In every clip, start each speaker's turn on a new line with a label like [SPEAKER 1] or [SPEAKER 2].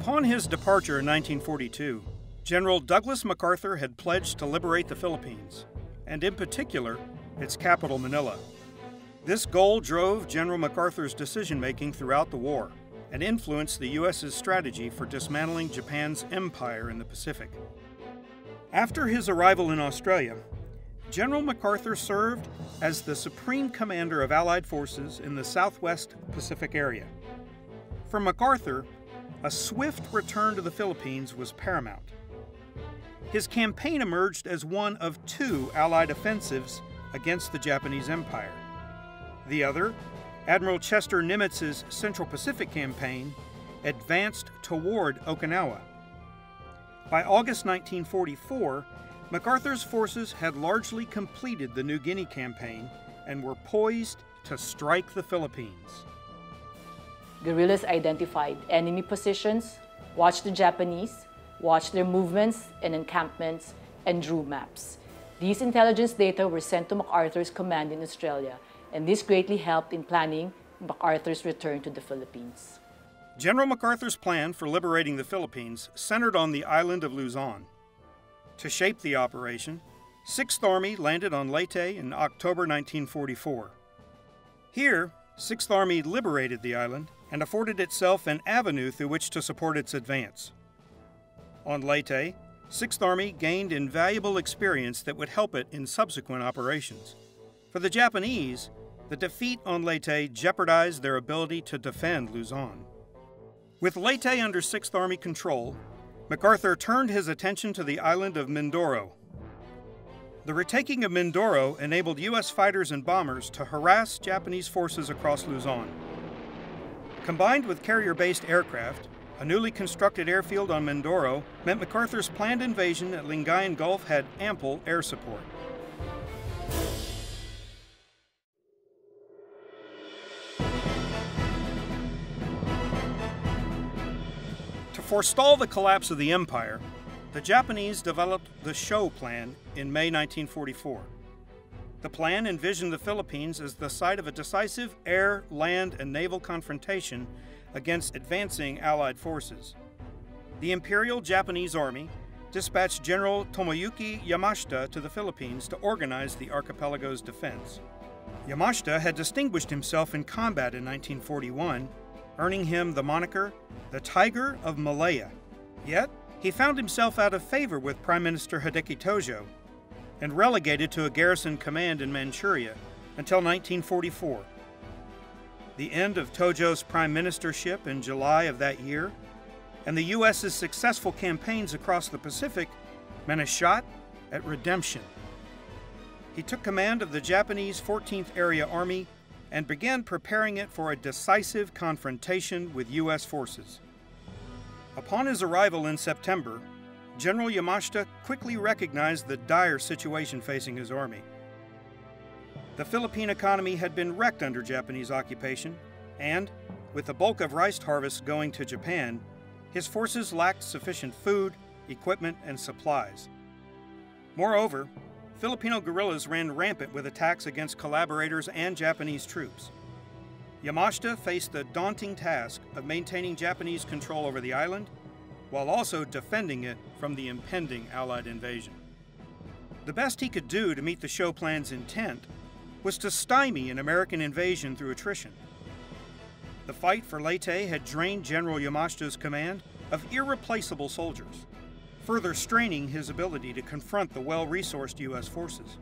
[SPEAKER 1] Upon his departure in 1942, General Douglas MacArthur had pledged to liberate the Philippines, and in particular, its capital, Manila. This goal drove General MacArthur's decision making throughout the war and influenced the U.S.'s strategy for dismantling Japan's empire in the Pacific. After his arrival in Australia, General MacArthur served as the Supreme Commander of Allied forces in the Southwest Pacific area. For MacArthur, a swift return to the Philippines was paramount. His campaign emerged as one of two Allied offensives against the Japanese Empire. The other, Admiral Chester Nimitz's Central Pacific campaign, advanced toward Okinawa. By August 1944, MacArthur's forces had largely completed the New Guinea campaign and were poised to strike the Philippines.
[SPEAKER 2] Guerrillas identified enemy positions, watched the Japanese, watched their movements and encampments, and drew maps. These intelligence data were sent to MacArthur's command in Australia, and this greatly helped in planning MacArthur's return to the Philippines.
[SPEAKER 1] General MacArthur's plan for liberating the Philippines centered on the island of Luzon. To shape the operation, 6th Army landed on Leyte in October 1944. Here, 6th Army liberated the island and afforded itself an avenue through which to support its advance. On Leyte, 6th Army gained invaluable experience that would help it in subsequent operations. For the Japanese, the defeat on Leyte jeopardized their ability to defend Luzon. With Leyte under 6th Army control, MacArthur turned his attention to the island of Mindoro. The retaking of Mindoro enabled U.S. fighters and bombers to harass Japanese forces across Luzon. Combined with carrier based aircraft, a newly constructed airfield on Mindoro meant MacArthur's planned invasion at Lingayen Gulf had ample air support. To forestall the collapse of the empire, the Japanese developed the Sho Plan in May 1944. The plan envisioned the Philippines as the site of a decisive air, land, and naval confrontation against advancing Allied forces. The Imperial Japanese Army dispatched General Tomoyuki Yamashita to the Philippines to organize the archipelago's defense. Yamashita had distinguished himself in combat in 1941 earning him the moniker the Tiger of Malaya. Yet, he found himself out of favor with Prime Minister Hideki Tojo and relegated to a garrison command in Manchuria until 1944. The end of Tojo's prime ministership in July of that year and the U.S.'s successful campaigns across the Pacific meant a shot at redemption. He took command of the Japanese 14th Area Army and began preparing it for a decisive confrontation with U.S. forces. Upon his arrival in September, General Yamashita quickly recognized the dire situation facing his army. The Philippine economy had been wrecked under Japanese occupation, and, with the bulk of rice harvests going to Japan, his forces lacked sufficient food, equipment, and supplies. Moreover, Filipino guerrillas ran rampant with attacks against collaborators and Japanese troops. Yamashita faced the daunting task of maintaining Japanese control over the island while also defending it from the impending Allied invasion. The best he could do to meet the Sho plan's intent was to stymie an American invasion through attrition. The fight for Leyte had drained General Yamashita's command of irreplaceable soldiers further straining his ability to confront the well resourced U.S. forces.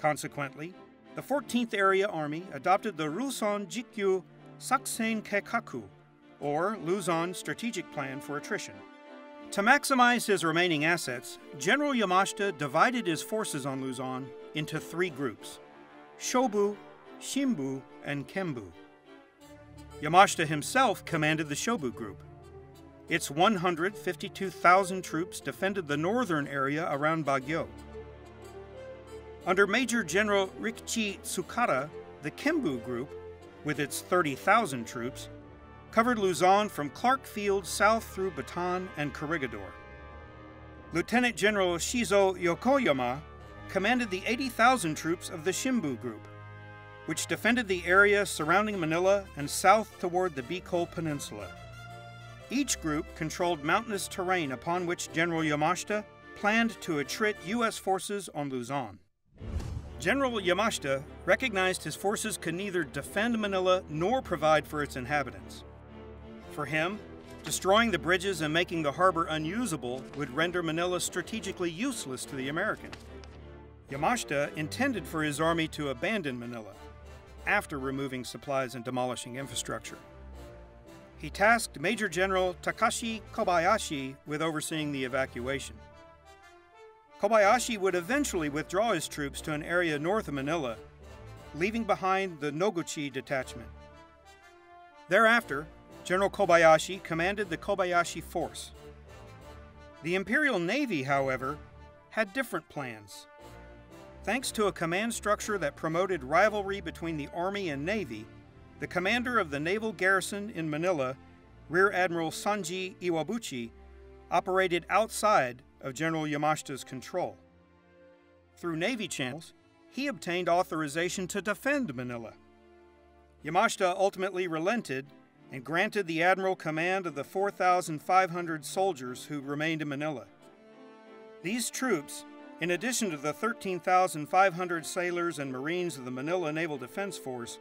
[SPEAKER 1] Consequently, the 14th Area Army adopted the Luzon Jikyu Saksen Keikaku, or Luzon Strategic Plan for Attrition. To maximize his remaining assets, General Yamashita divided his forces on Luzon into three groups Shobu, Shimbu, and Kembu. Yamashita himself commanded the Shobu group, its 152,000 troops defended the northern area around Baguio. Under Major General Rikichi Tsukada, the Kembu Group, with its 30,000 troops, covered Luzon from Clark Field south through Bataan and Corregidor. Lieutenant General Shizo Yokoyama commanded the 80,000 troops of the Shimbu Group, which defended the area surrounding Manila and south toward the Bicol Peninsula. Each group controlled mountainous terrain upon which General Yamashita planned to attrit U.S. forces on Luzon. General Yamashita recognized his forces could neither defend Manila nor provide for its inhabitants. For him, destroying the bridges and making the harbor unusable would render Manila strategically useless to the Americans. Yamashita intended for his army to abandon Manila after removing supplies and demolishing infrastructure. He tasked Major General Takashi Kobayashi with overseeing the evacuation. Kobayashi would eventually withdraw his troops to an area north of Manila, leaving behind the Noguchi detachment. Thereafter, General Kobayashi commanded the Kobayashi Force. The Imperial Navy, however, had different plans. Thanks to a command structure that promoted rivalry between the Army and Navy, the commander of the naval garrison in Manila, Rear Admiral Sanji Iwabuchi, operated outside of General Yamashita's control. Through Navy channels, he obtained authorization to defend Manila. Yamashita ultimately relented and granted the admiral command of the 4,500 soldiers who remained in Manila. These troops, in addition to the 13,500 sailors and Marines of the Manila Naval Defense Force,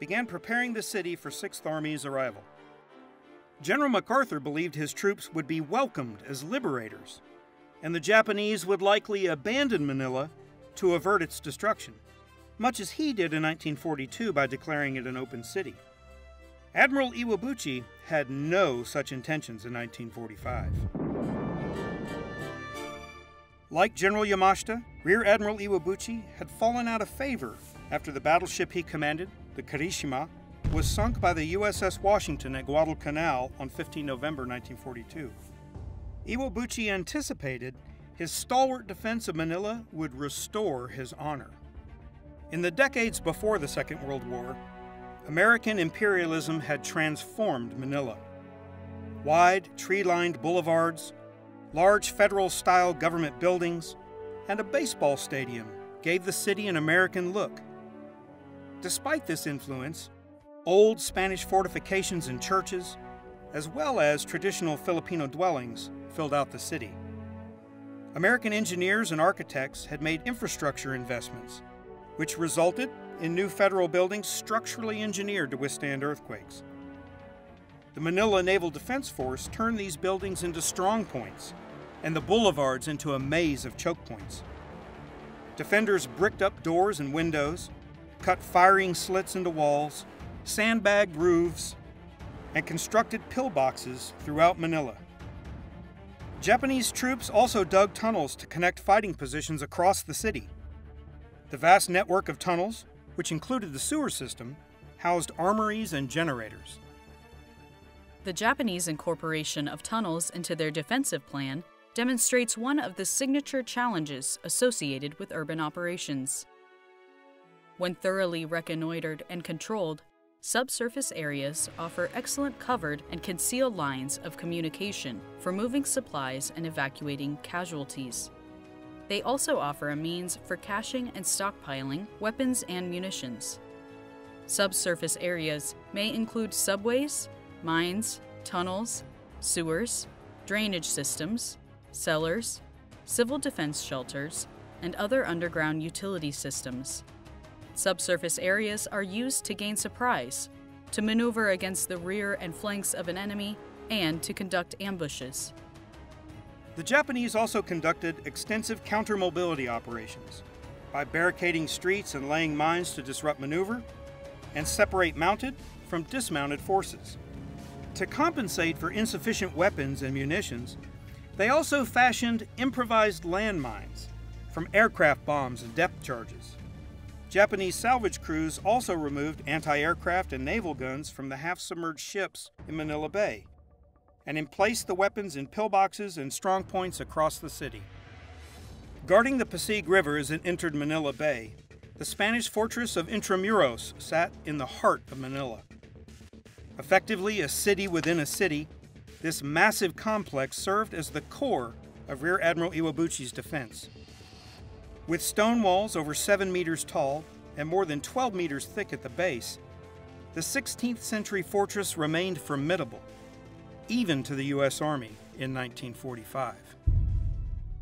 [SPEAKER 1] began preparing the city for Sixth Army's arrival. General MacArthur believed his troops would be welcomed as liberators, and the Japanese would likely abandon Manila to avert its destruction, much as he did in 1942 by declaring it an open city. Admiral Iwabuchi had no such intentions in 1945. Like General Yamashita, Rear Admiral Iwabuchi had fallen out of favor after the battleship he commanded, the Kirishima, was sunk by the USS Washington at Guadalcanal on 15 November 1942. Iwabuchi anticipated his stalwart defense of Manila would restore his honor. In the decades before the Second World War, American imperialism had transformed Manila. Wide, tree lined boulevards, large federal style government buildings, and a baseball stadium gave the city an American look. Despite this influence, old Spanish fortifications and churches, as well as traditional Filipino dwellings, filled out the city. American engineers and architects had made infrastructure investments, which resulted in new federal buildings structurally engineered to withstand earthquakes. The Manila Naval Defense Force turned these buildings into strong points and the boulevards into a maze of choke points. Defenders bricked up doors and windows, cut firing slits into walls, sandbagged roofs, and constructed pillboxes throughout Manila. Japanese troops also dug tunnels to connect fighting positions across the city. The vast network of tunnels, which included the sewer system, housed armories and generators.
[SPEAKER 3] The Japanese incorporation of tunnels into their defensive plan demonstrates one of the signature challenges associated with urban operations. When thoroughly reconnoitered and controlled, subsurface areas offer excellent covered and concealed lines of communication for moving supplies and evacuating casualties. They also offer a means for caching and stockpiling weapons and munitions. Subsurface areas may include subways, mines, tunnels, sewers, drainage systems, cellars, civil defense shelters, and other underground utility systems. Subsurface areas are used to gain surprise, to maneuver against the rear and flanks of an enemy, and to conduct ambushes.
[SPEAKER 1] The Japanese also conducted extensive counter-mobility operations by barricading streets and laying mines to disrupt maneuver and separate mounted from dismounted forces. To compensate for insufficient weapons and munitions, they also fashioned improvised landmines from aircraft bombs and depth charges. Japanese salvage crews also removed anti aircraft and naval guns from the half submerged ships in Manila Bay and emplaced the weapons in pillboxes and strong points across the city. Guarding the Pasig River as it entered Manila Bay, the Spanish fortress of Intramuros sat in the heart of Manila. Effectively a city within a city, this massive complex served as the core of Rear Admiral Iwabuchi's defense. With stone walls over 7 meters tall and more than 12 meters thick at the base, the 16th century fortress remained formidable. Even to the U.S. Army in 1945.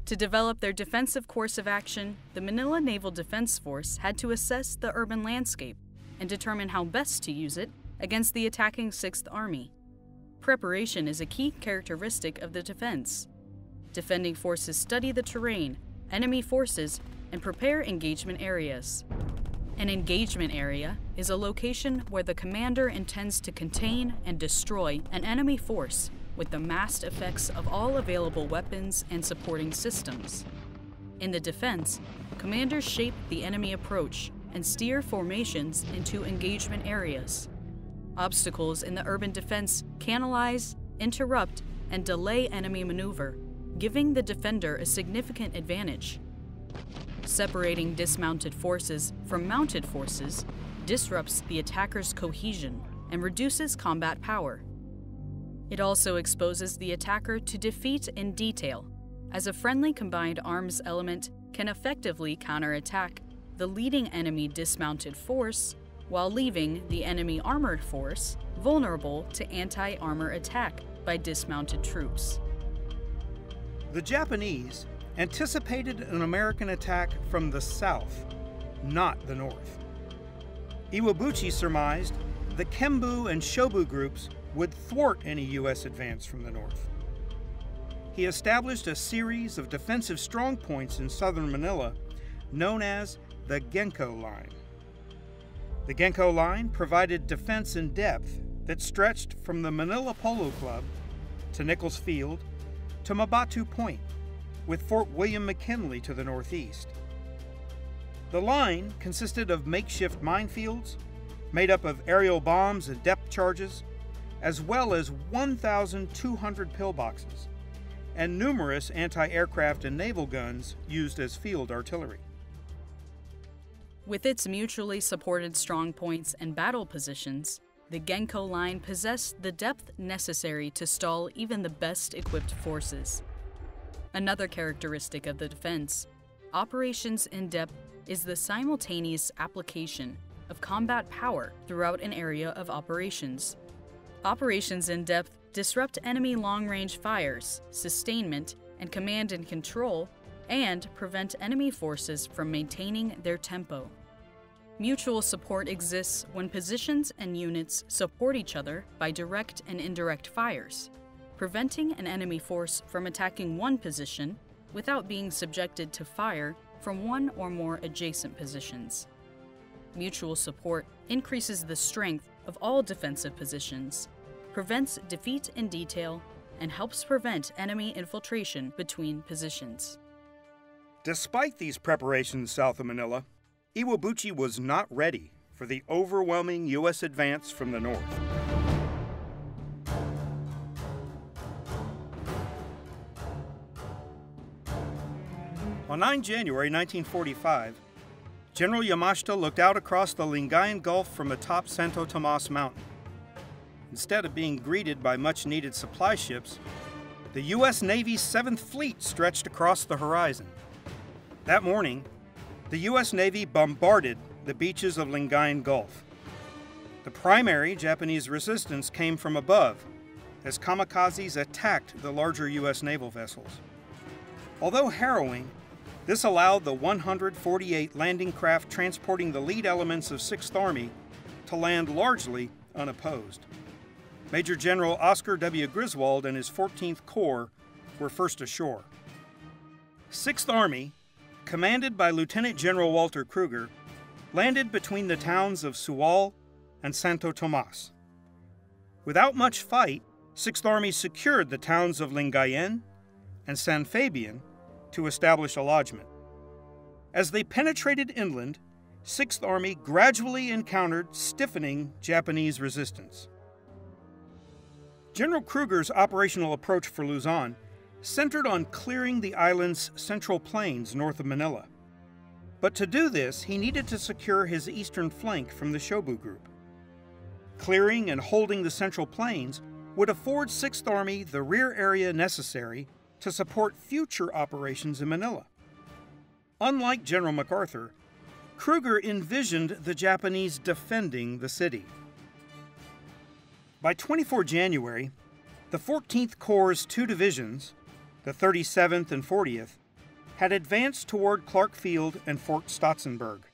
[SPEAKER 3] To develop their defensive course of action, the Manila Naval Defense Force had to assess the urban landscape and determine how best to use it against the attacking Sixth Army. Preparation is a key characteristic of the defense. Defending forces study the terrain, enemy forces, and prepare engagement areas. An engagement area is a location where the commander intends to contain and destroy an enemy force with the massed effects of all available weapons and supporting systems. In the defense, commanders shape the enemy approach and steer formations into engagement areas. Obstacles in the urban defense canalize, interrupt, and delay enemy maneuver, giving the defender a significant advantage. Separating dismounted forces from mounted forces disrupts the attacker's cohesion and reduces combat power. It also exposes the attacker to defeat in detail, as a friendly combined arms element can effectively counterattack the leading enemy dismounted force while leaving the enemy armored force vulnerable to anti armor attack by dismounted troops.
[SPEAKER 1] The Japanese anticipated an American attack from the south, not the north. Iwabuchi surmised the Kembu and Shobu groups would thwart any U.S. advance from the north. He established a series of defensive strongpoints in southern Manila known as the Genko Line. The Genko Line provided defense in depth that stretched from the Manila Polo Club to Nichols Field to Mabato Point, with Fort William McKinley to the northeast. The line consisted of makeshift minefields made up of aerial bombs and depth charges as well as 1,200 pillboxes and numerous anti aircraft and naval guns used as field artillery.
[SPEAKER 3] With its mutually supported strong points and battle positions, the Genko line possessed the depth necessary to stall even the best equipped forces. Another characteristic of the defense, operations in depth, is the simultaneous application of combat power throughout an area of operations. Operations in depth disrupt enemy long range fires, sustainment, and command and control, and prevent enemy forces from maintaining their tempo. Mutual support exists when positions and units support each other by direct and indirect fires, preventing an enemy force from attacking one position without being subjected to fire from one or more adjacent positions. Mutual support increases the strength of all defensive positions prevents defeat in detail, and helps prevent enemy infiltration between positions.
[SPEAKER 1] Despite these preparations south of Manila, Iwabuchi was not ready for the overwhelming U.S. advance from the north. On 9 January 1945, General Yamashita looked out across the Lingayen Gulf from atop Santo Tomas Mountain. Instead of being greeted by much needed supply ships, the U.S. Navy's 7th Fleet stretched across the horizon. That morning, the U.S. Navy bombarded the beaches of Lingayen Gulf. The primary Japanese resistance came from above as kamikazes attacked the larger U.S. naval vessels. Although harrowing, this allowed the 148 landing craft transporting the lead elements of 6th Army to land largely unopposed. Major General Oscar W. Griswold and his 14th Corps were first ashore. 6th Army, commanded by Lieutenant General Walter Krueger, landed between the towns of Sual and Santo Tomas. Without much fight, 6th Army secured the towns of Lingayen and San Fabian to establish a lodgment. As they penetrated inland, 6th Army gradually encountered stiffening Japanese resistance. General Krueger's operational approach for Luzon centered on clearing the island's central plains north of Manila. But to do this, he needed to secure his eastern flank from the Shobu Group. Clearing and holding the central plains would afford 6th Army the rear area necessary to support future operations in Manila. Unlike General MacArthur, Krueger envisioned the Japanese defending the city. By 24 January, The 14th Corps' two divisions, the 37th and 40th, had advanced toward Clark Field and Fort Stotsenburg.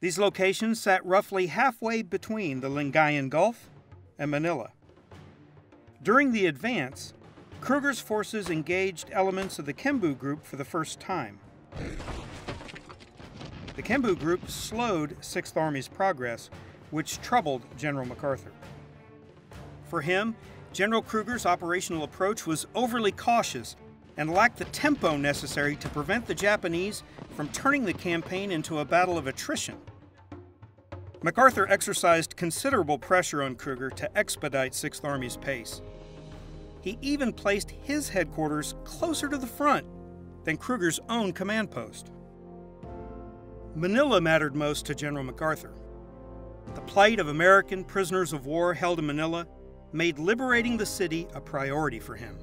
[SPEAKER 1] These locations sat roughly halfway between the Lingayen Gulf and Manila. During the advance, Krueger's forces engaged elements of the Kembu Group for the first time. The Kembu Group slowed 6th Army's progress, which troubled General MacArthur. For him, General Krueger's operational approach was overly cautious and lacked the tempo necessary to prevent the Japanese from turning the campaign into a battle of attrition. MacArthur exercised considerable pressure on Krueger to expedite 6th Army's pace. He even placed his headquarters closer to the front than Krueger's own command post. Manila mattered most to General MacArthur. The plight of American prisoners of war held in Manila made liberating the city a priority for him.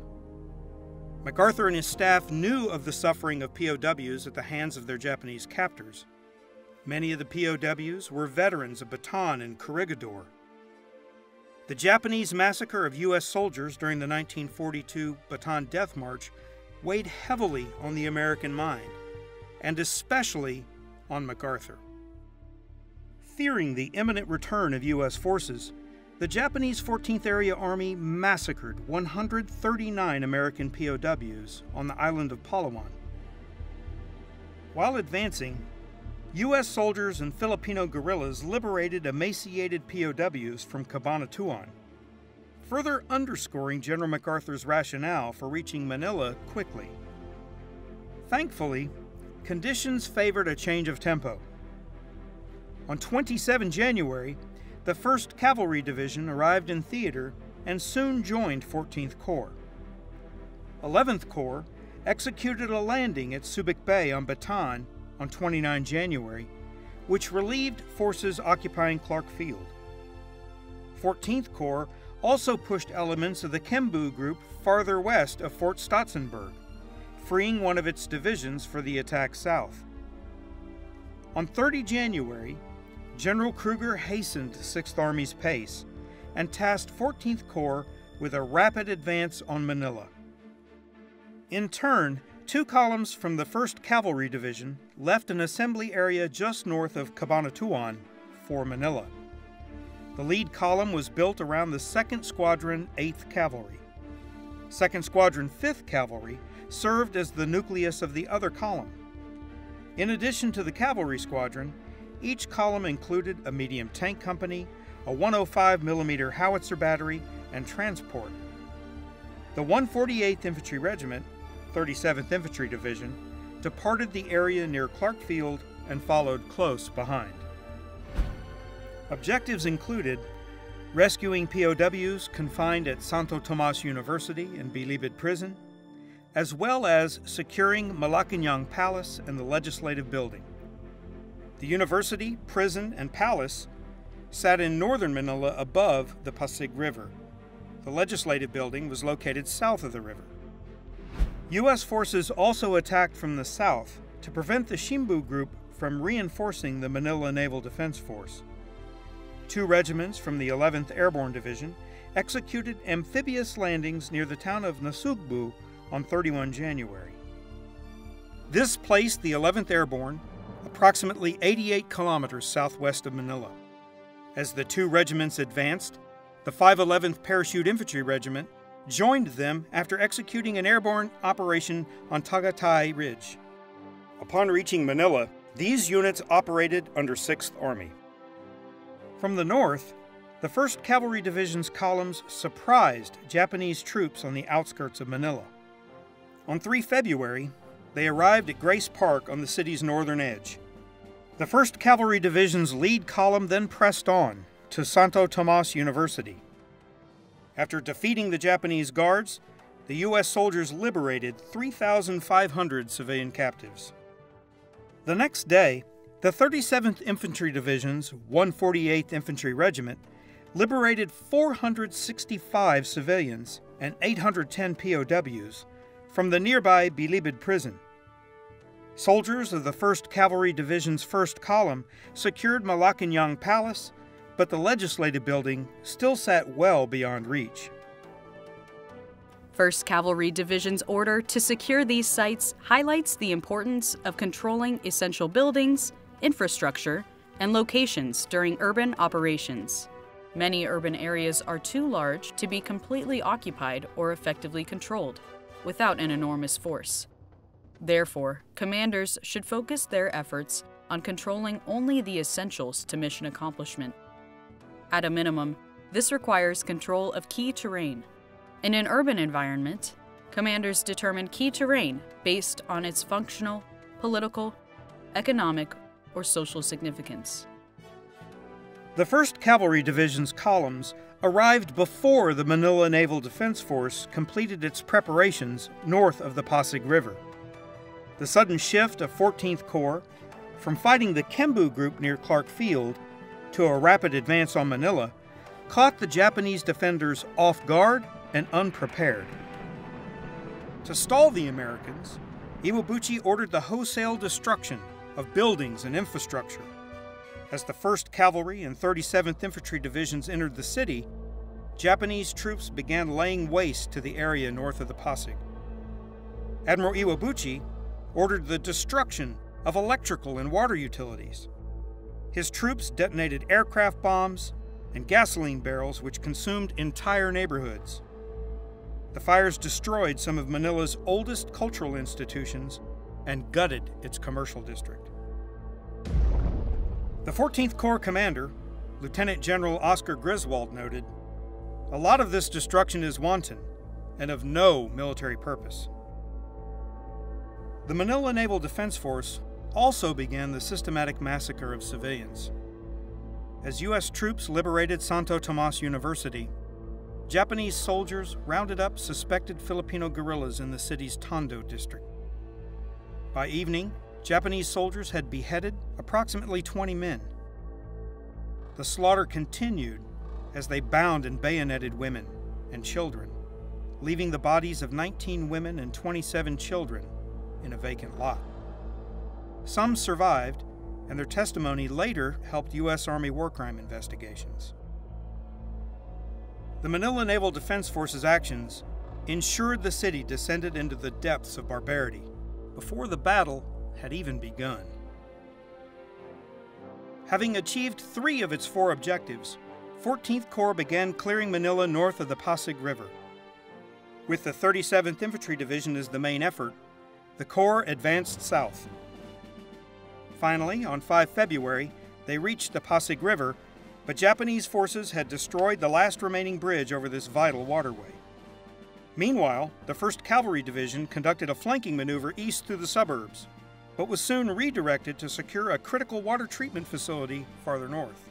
[SPEAKER 1] MacArthur and his staff knew of the suffering of POWs at the hands of their Japanese captors. Many of the POWs were veterans of Bataan and Corregidor. The Japanese massacre of U.S. soldiers during the 1942 Bataan Death March weighed heavily on the American mind, and especially on MacArthur. Fearing the imminent return of U.S. forces, the Japanese 14th Area Army massacred 139 American POWs on the island of Palawan. While advancing, U.S. soldiers and Filipino guerrillas liberated emaciated POWs from Cabanatuan, further underscoring General MacArthur's rationale for reaching Manila quickly. Thankfully, conditions favored a change of tempo. On 27 January, the 1st Cavalry Division arrived in theater and soon joined 14th Corps. 11th Corps executed a landing at Subic Bay on Bataan on 29 January, which relieved forces occupying Clark Field. 14th Corps also pushed elements of the Kembu Group farther west of Fort Stotsenburg, freeing one of its divisions for the attack south. On 30 January, General Krueger hastened 6th Army's pace and tasked 14th Corps with a rapid advance on Manila. In turn, Two columns from the 1st Cavalry Division left an assembly area just north of Cabanatuan for Manila. The lead column was built around the 2nd Squadron 8th Cavalry. 2nd Squadron 5th Cavalry served as the nucleus of the other column. In addition to the cavalry squadron, each column included a medium tank company, a 105 mm howitzer battery, and transport. The 148th Infantry Regiment 37th Infantry Division, departed the area near Clark Field and followed close behind. Objectives included rescuing POWs confined at Santo Tomas University and Bilibid Prison, as well as securing Malacañang Palace and the Legislative Building. The university, prison, and palace sat in northern Manila above the Pasig River. The Legislative Building was located south of the river. U.S. forces also attacked from the south to prevent the Shimbu Group from reinforcing the Manila Naval Defense Force. Two regiments from the 11th Airborne Division executed amphibious landings near the town of Nasugbu on 31 January. This placed the 11th Airborne approximately 88 kilometers southwest of Manila. As the two regiments advanced, the 511th Parachute Infantry Regiment joined them after executing an airborne operation on Tagaytay Ridge. Upon reaching Manila, these units operated under 6th Army. From the north, the 1st Cavalry Division's columns surprised Japanese troops on the outskirts of Manila. On 3 February, they arrived at Grace Park on the city's northern edge. The 1st Cavalry Division's lead column then pressed on to Santo Tomas University. After defeating the Japanese guards, the U.S. soldiers liberated 3,500 civilian captives. The next day, the 37th Infantry Division's 148th Infantry Regiment liberated 465 civilians and 810 POWs from the nearby Bilibid prison. Soldiers of the 1st Cavalry Division's 1st Column secured Malacañang Palace but the legislative building still sat well beyond reach.
[SPEAKER 3] 1st Cavalry Division's order to secure these sites highlights the importance of controlling essential buildings, infrastructure, and locations during urban operations. Many urban areas are too large to be completely occupied or effectively controlled without an enormous force. Therefore, commanders should focus their efforts on controlling only the essentials to mission accomplishment. At a minimum, this requires control of key terrain. In an urban environment, commanders determine key terrain based on its functional, political, economic, or social significance.
[SPEAKER 1] The 1st Cavalry Division's columns arrived before the Manila Naval Defense Force completed its preparations north of the Pasig River. The sudden shift of 14th Corps from fighting the Kembu group near Clark Field to a rapid advance on Manila caught the Japanese defenders off guard and unprepared. To stall the Americans, Iwabuchi ordered the wholesale destruction of buildings and infrastructure. As the 1st Cavalry and 37th Infantry Divisions entered the city, Japanese troops began laying waste to the area north of the Pasig. Admiral Iwabuchi ordered the destruction of electrical and water utilities. His troops detonated aircraft bombs and gasoline barrels which consumed entire neighborhoods. The fires destroyed some of Manila's oldest cultural institutions and gutted its commercial district. The 14th Corps commander, Lieutenant General Oscar Griswold, noted A lot of this destruction is wanton and of no military purpose. The Manila Naval Defense Force also began the systematic massacre of civilians. As U.S. troops liberated Santo Tomas University, Japanese soldiers rounded up suspected Filipino guerrillas in the city's Tondo district. By evening, Japanese soldiers had beheaded approximately 20 men. The slaughter continued as they bound and bayoneted women and children, leaving the bodies of 19 women and 27 children in a vacant lot. Some survived, and their testimony later helped U.S. Army war crime investigations. The Manila Naval Defense Force's actions ensured the city descended into the depths of barbarity before the battle had even begun. Having achieved three of its four objectives, 14th Corps began clearing Manila north of the Pasig River. With the 37th Infantry Division as the main effort, the Corps advanced south. Finally, on 5 February, they reached the Pasig River, but Japanese forces had destroyed the last remaining bridge over this vital waterway. Meanwhile, the 1st Cavalry Division conducted a flanking maneuver east through the suburbs but was soon redirected to secure a critical water treatment facility farther north.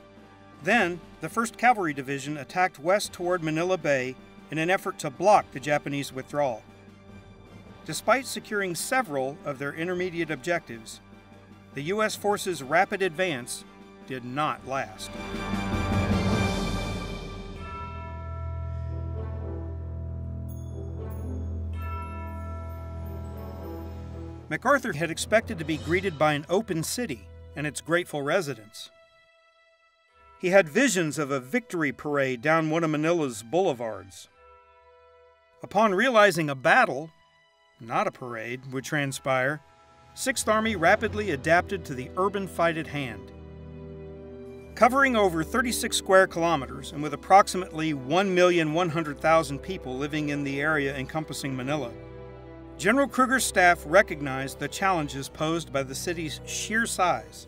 [SPEAKER 1] Then, the 1st Cavalry Division attacked west toward Manila Bay in an effort to block the Japanese withdrawal. Despite securing several of their intermediate objectives, the U.S. forces' rapid advance did not last. MacArthur had expected to be greeted by an open city and its grateful residents. He had visions of a victory parade down one of Manila's boulevards. Upon realizing a battle, not a parade, would transpire, Sixth Army rapidly adapted to the urban fight at hand. Covering over 36 square kilometers and with approximately 1,100,000 people living in the area encompassing Manila, General Krueger's staff recognized the challenges posed by the city's sheer size.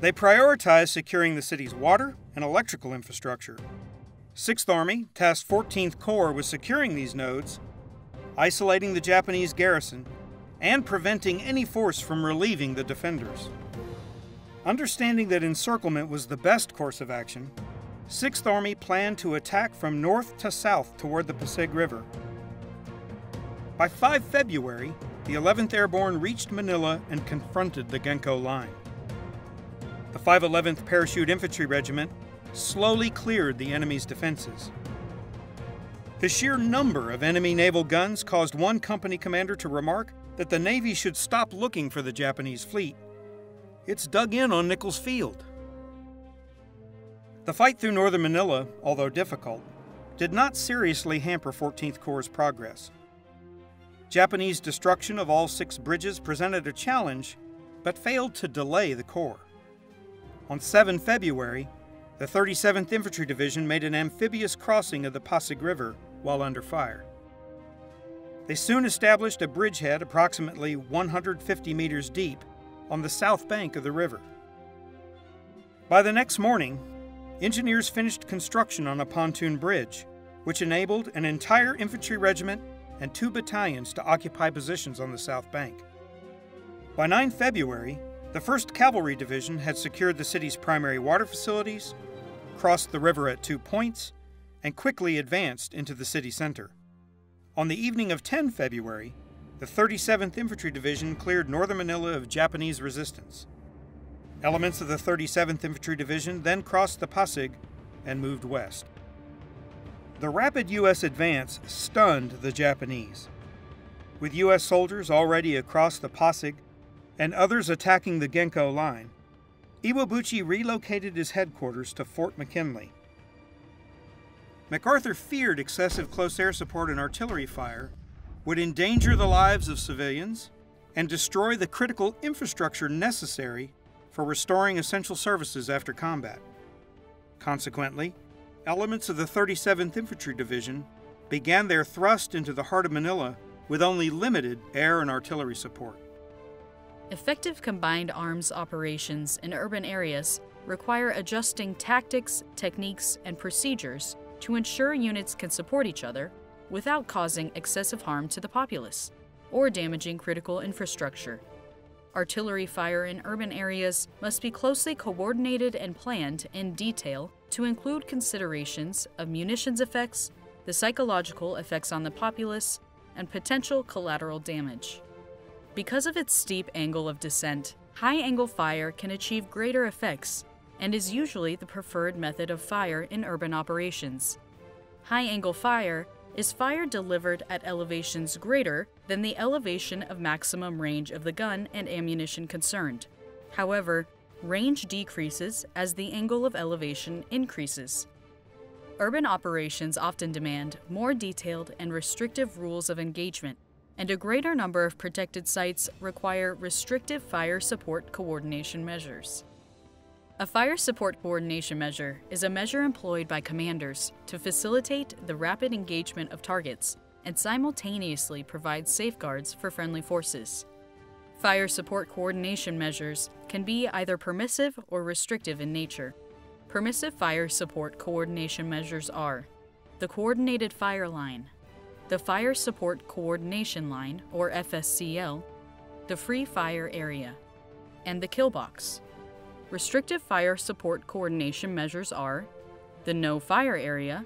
[SPEAKER 1] They prioritized securing the city's water and electrical infrastructure. 6th Army tasked 14th Corps with securing these nodes, isolating the Japanese garrison, and preventing any force from relieving the defenders. Understanding that encirclement was the best course of action, 6th Army planned to attack from north to south toward the Pasig River by 5 February, the 11th Airborne reached Manila and confronted the Genko line. The 511th Parachute Infantry Regiment slowly cleared the enemy's defenses. The sheer number of enemy naval guns caused one company commander to remark that the Navy should stop looking for the Japanese fleet. It's dug in on Nichols Field. The fight through northern Manila, although difficult, did not seriously hamper 14th Corps' progress. Japanese destruction of all six bridges presented a challenge, but failed to delay the Corps. On 7 February, the 37th Infantry Division made an amphibious crossing of the Pasig River while under fire. They soon established a bridgehead approximately 150 meters deep on the south bank of the river. By the next morning, engineers finished construction on a pontoon bridge, which enabled an entire infantry regiment and two battalions to occupy positions on the south bank. By 9 February, the 1st Cavalry Division had secured the city's primary water facilities, crossed the river at two points, and quickly advanced into the city center. On the evening of 10 February, the 37th Infantry Division cleared northern Manila of Japanese resistance. Elements of the 37th Infantry Division then crossed the Pasig and moved west. The rapid U.S. advance stunned the Japanese. With U.S. soldiers already across the Pasig and others attacking the Genko line, Iwabuchi relocated his headquarters to Fort McKinley. MacArthur feared excessive close air support and artillery fire would endanger the lives of civilians and destroy the critical infrastructure necessary for restoring essential services after combat. Consequently, elements of the 37th Infantry Division began their thrust into the heart of Manila with only limited air and artillery support.
[SPEAKER 3] Effective combined arms operations in urban areas require adjusting tactics, techniques, and procedures to ensure units can support each other without causing excessive harm to the populace or damaging critical infrastructure. Artillery fire in urban areas must be closely coordinated and planned in detail to include considerations of munitions effects, the psychological effects on the populace, and potential collateral damage. Because of its steep angle of descent, high angle fire can achieve greater effects and is usually the preferred method of fire in urban operations. High angle fire is fire delivered at elevations greater than the elevation of maximum range of the gun and ammunition concerned. However, range decreases as the angle of elevation increases. Urban operations often demand more detailed and restrictive rules of engagement, and a greater number of protected sites require restrictive fire support coordination measures. A fire support coordination measure is a measure employed by commanders to facilitate the rapid engagement of targets and simultaneously provide safeguards for friendly forces. Fire support coordination measures can be either permissive or restrictive in nature. Permissive fire support coordination measures are the Coordinated Fire Line, the Fire Support Coordination Line, or FSCL, the Free Fire Area, and the Kill Box. Restrictive fire support coordination measures are the No Fire Area,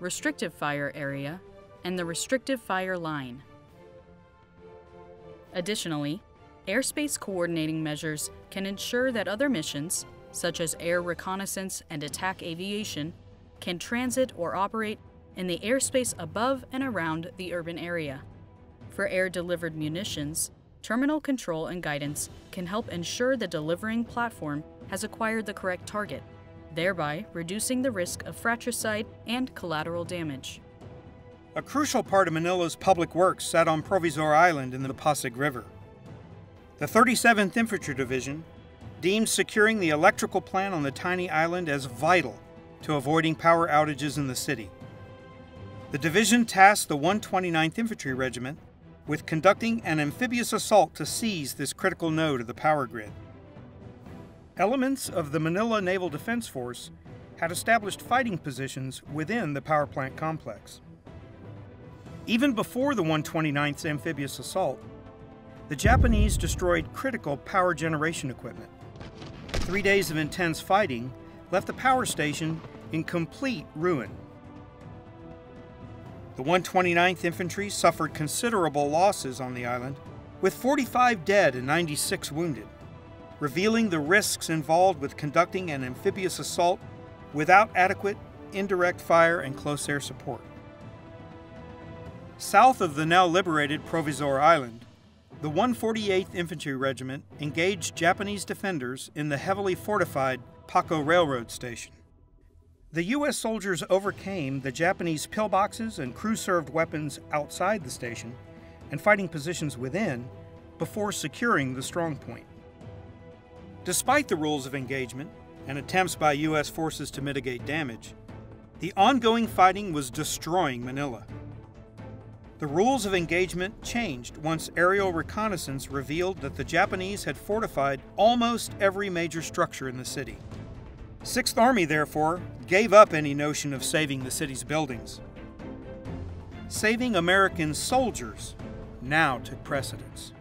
[SPEAKER 3] Restrictive Fire Area, and the Restrictive Fire Line. Additionally, airspace coordinating measures can ensure that other missions, such as air reconnaissance and attack aviation, can transit or operate in the airspace above and around the urban area. For air delivered munitions, terminal control and guidance can help ensure the delivering platform has acquired the correct target, thereby reducing the risk of fratricide and collateral damage.
[SPEAKER 1] A crucial part of Manila's public works sat on Provisor Island in the Pasig River. The 37th Infantry Division deemed securing the electrical plant on the tiny island as vital to avoiding power outages in the city. The division tasked the 129th Infantry Regiment with conducting an amphibious assault to seize this critical node of the power grid. Elements of the Manila Naval Defense Force had established fighting positions within the power plant complex. Even before the 129th amphibious assault, the Japanese destroyed critical power generation equipment. Three days of intense fighting left the power station in complete ruin. The 129th Infantry suffered considerable losses on the island, with 45 dead and 96 wounded revealing the risks involved with conducting an amphibious assault without adequate indirect fire and close air support. South of the now liberated Provisor Island, the 148th Infantry Regiment engaged Japanese defenders in the heavily fortified Paco Railroad Station. The U.S. soldiers overcame the Japanese pillboxes and crew served weapons outside the station and fighting positions within before securing the strong point. Despite the rules of engagement and attempts by U.S. forces to mitigate damage, the ongoing fighting was destroying Manila. The rules of engagement changed once aerial reconnaissance revealed that the Japanese had fortified almost every major structure in the city. Sixth Army, therefore, gave up any notion of saving the city's buildings. Saving American soldiers now took precedence.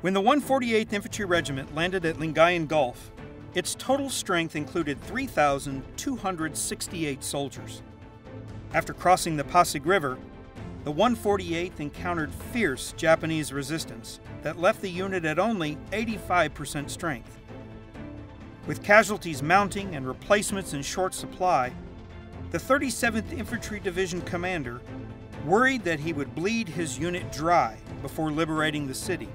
[SPEAKER 1] When the 148th Infantry Regiment landed at Lingayen Gulf, its total strength included 3,268 soldiers. After crossing the Pasig River, the 148th encountered fierce Japanese resistance that left the unit at only 85% strength. With casualties mounting and replacements in short supply, the 37th Infantry Division commander worried that he would bleed his unit dry before liberating the city.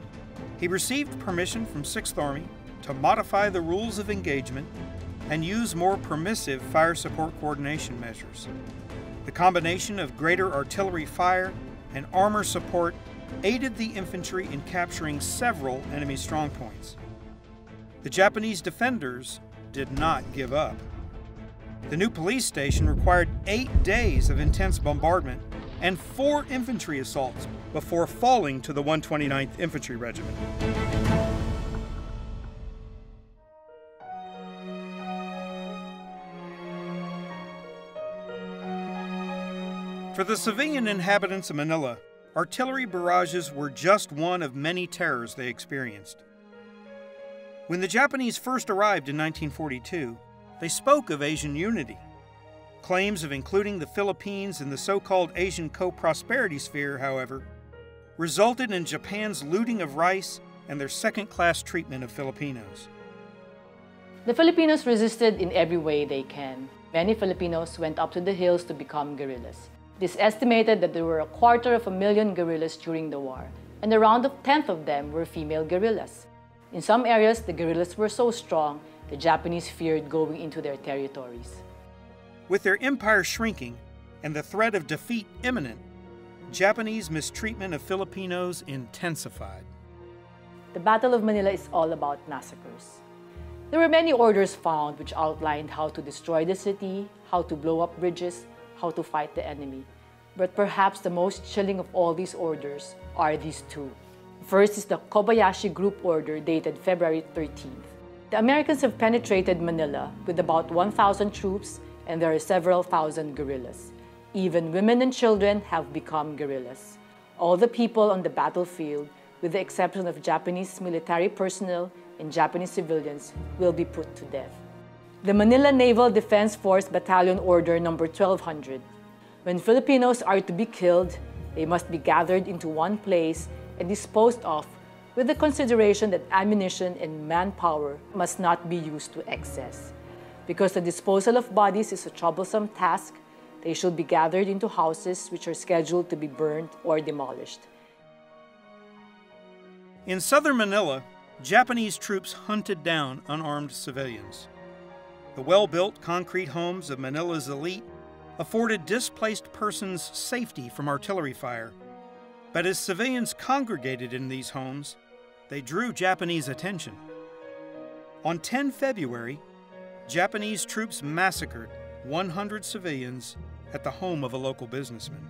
[SPEAKER 1] He received permission from 6th Army to modify the rules of engagement and use more permissive fire support coordination measures. The combination of greater artillery fire and armor support aided the infantry in capturing several enemy strongpoints. The Japanese defenders did not give up. The new police station required eight days of intense bombardment and four infantry assaults before falling to the 129th Infantry Regiment. For the civilian inhabitants of Manila, artillery barrages were just one of many terrors they experienced. When the Japanese first arrived in 1942, they spoke of Asian unity. Claims of including the Philippines in the so called Asian co prosperity sphere, however, resulted in Japan's looting of rice and their second class treatment of Filipinos.
[SPEAKER 2] The Filipinos resisted in every way they can. Many Filipinos went up to the hills to become guerrillas. It is estimated that there were a quarter of a million guerrillas during the war, and around a tenth of them were female guerrillas. In some areas, the guerrillas were so strong, the Japanese feared going into their territories.
[SPEAKER 1] With their empire shrinking and the threat of defeat imminent, Japanese mistreatment of Filipinos intensified.
[SPEAKER 2] The Battle of Manila is all about massacres. There were many orders found which outlined how to destroy the city, how to blow up bridges, how to fight the enemy. But perhaps the most chilling of all these orders are these two. First is the Kobayashi Group Order dated February 13th. The Americans have penetrated Manila with about 1,000 troops and there are several thousand guerrillas. Even women and children have become guerrillas. All the people on the battlefield, with the exception of Japanese military personnel and Japanese civilians, will be put to death. The Manila Naval Defense Force Battalion Order number 1200. When Filipinos are to be killed, they must be gathered into one place and disposed of with the consideration that ammunition and manpower must not be used to excess. Because the disposal of bodies is a troublesome task, they should be gathered into houses which are scheduled to be burned or demolished.
[SPEAKER 1] In southern Manila, Japanese troops hunted down unarmed civilians. The well built concrete homes of Manila's elite afforded displaced persons safety from artillery fire. But as civilians congregated in these homes, they drew Japanese attention. On 10 February, Japanese troops massacred 100 civilians at the home of a local businessman.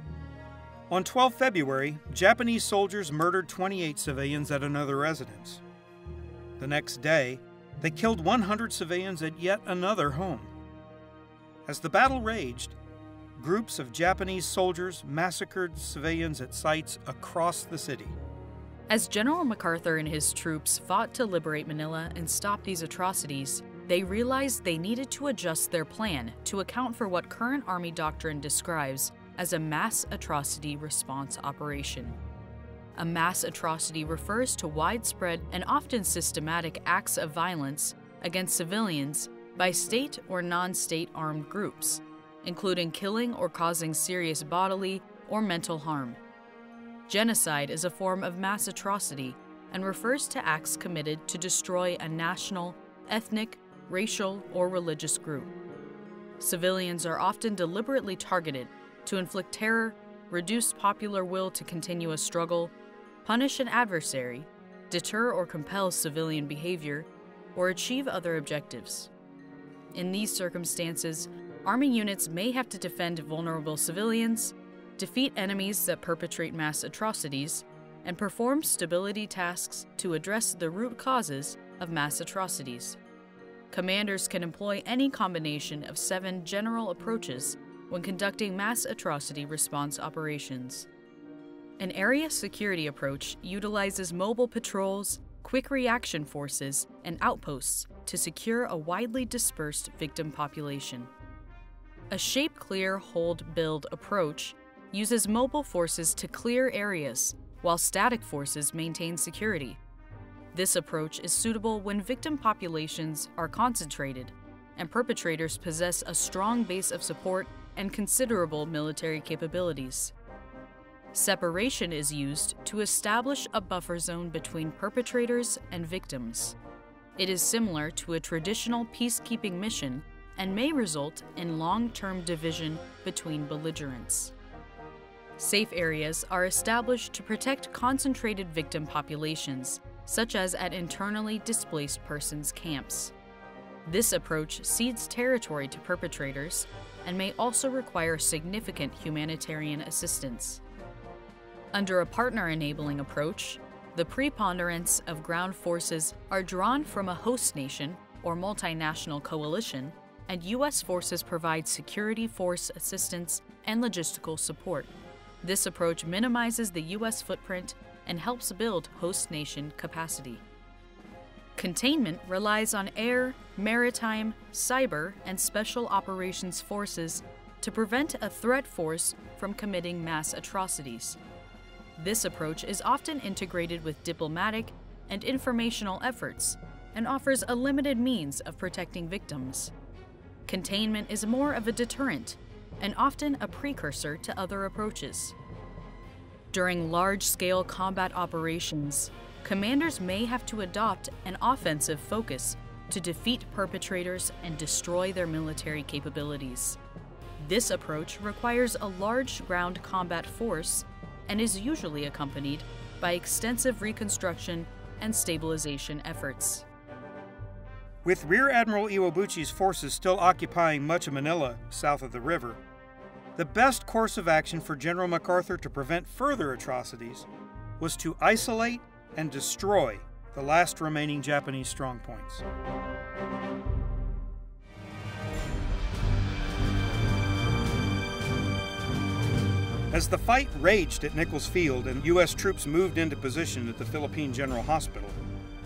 [SPEAKER 1] On 12 February, Japanese soldiers murdered 28 civilians at another residence. The next day, they killed 100 civilians at yet another home. As the battle raged, groups of Japanese soldiers massacred civilians at sites across the city.
[SPEAKER 3] As General MacArthur and his troops fought to liberate Manila and stop these atrocities, they realized they needed to adjust their plan to account for what current Army doctrine describes as a mass atrocity response operation. A mass atrocity refers to widespread and often systematic acts of violence against civilians by state or non state armed groups, including killing or causing serious bodily or mental harm. Genocide is a form of mass atrocity and refers to acts committed to destroy a national, ethnic, racial, or religious group. civilians are often deliberately targeted to inflict terror, reduce popular will to continue a struggle, punish an adversary, deter or compel civilian behavior, or achieve other objectives. In these circumstances, Army units may have to defend vulnerable civilians, defeat enemies that perpetrate mass atrocities, and perform stability tasks to address the root causes of mass atrocities. Commanders can employ any combination of seven general approaches when conducting mass atrocity response operations. An area security approach utilizes mobile patrols, quick reaction forces, and outposts to secure a widely dispersed victim population. A shape clear, hold, build approach uses mobile forces to clear areas, while static forces maintain security. This approach is suitable when victim populations are concentrated and perpetrators possess a strong base of support and considerable military capabilities. Separation is used to establish a buffer zone between perpetrators and victims. It is similar to a traditional peacekeeping mission and may result in long term division between belligerents. Safe areas are established to protect concentrated victim populations, such as at internally displaced persons' camps. This approach cedes territory to perpetrators and may also require significant humanitarian assistance. Under a partner enabling approach, the preponderance of ground forces are drawn from a host nation or multinational coalition, and U.S. forces provide security force assistance and logistical support. This approach minimizes the U.S. footprint and helps build host nation capacity. Containment relies on air, maritime, cyber, and special operations forces to prevent a threat force from committing mass atrocities. This approach is often integrated with diplomatic and informational efforts and offers a limited means of protecting victims. Containment is more of a deterrent and often a precursor to other approaches. During large scale combat operations, commanders may have to adopt an offensive focus to defeat perpetrators and destroy their military capabilities. This approach requires a large ground combat force and is usually accompanied by extensive reconstruction and stabilization efforts.
[SPEAKER 1] With Rear Admiral Iwabuchi's forces still occupying much of Manila south of the river, the best course of action for General MacArthur to prevent further atrocities was to isolate and destroy the last remaining Japanese strongpoints. As the fight raged at Nichols Field and U.S. troops moved into position at the Philippine General Hospital,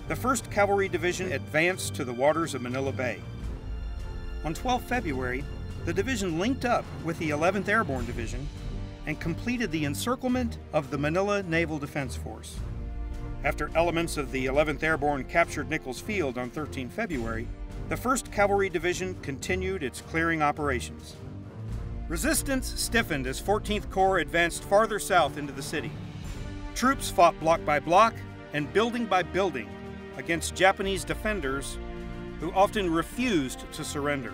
[SPEAKER 1] the 1st Cavalry Division advanced to the waters of Manila Bay. On 12 February, the division linked up with the 11th Airborne Division and completed the encirclement of the Manila Naval Defense Force. After elements of the 11th Airborne captured Nichols Field on 13 February, the 1st Cavalry Division continued its clearing operations. Resistance stiffened as 14th Corps advanced farther south into the city. Troops fought block by block and building by building against Japanese defenders who often refused to surrender.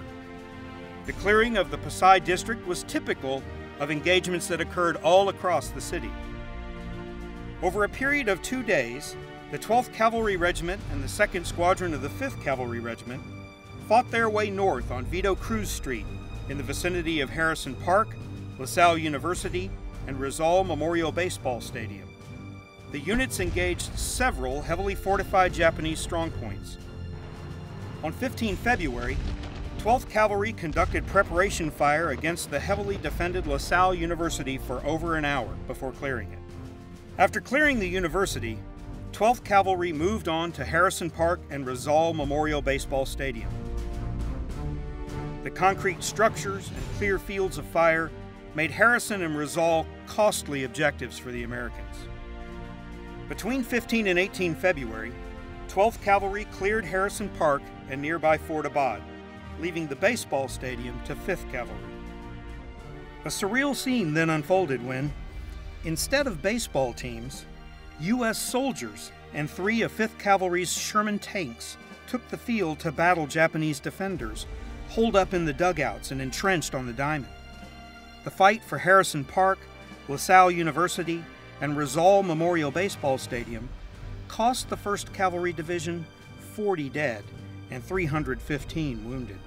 [SPEAKER 1] The clearing of the Pasay district was typical of engagements that occurred all across the city. Over a period of two days, the 12th Cavalry Regiment and the 2nd Squadron of the 5th Cavalry Regiment fought their way north on Vito Cruz Street in the vicinity of Harrison Park, LaSalle University, and Rizal Memorial Baseball Stadium. The units engaged several heavily fortified Japanese strongpoints. On 15 February, 12th Cavalry conducted preparation fire against the heavily defended LaSalle University for over an hour before clearing it. After clearing the university, 12th Cavalry moved on to Harrison Park and Rizal Memorial Baseball Stadium. The concrete structures and clear fields of fire made Harrison and Rizal costly objectives for the Americans. Between 15 and 18 February, 12th Cavalry cleared Harrison Park and nearby Fort Abad, leaving the baseball stadium to 5th Cavalry. A surreal scene then unfolded when, instead of baseball teams, U.S. soldiers and three of 5th Cavalry's Sherman tanks took the field to battle Japanese defenders holed up in the dugouts and entrenched on the diamond. The fight for Harrison Park, LaSalle University, and Rizal Memorial Baseball Stadium cost the 1st Cavalry Division 40 dead and 315 wounded.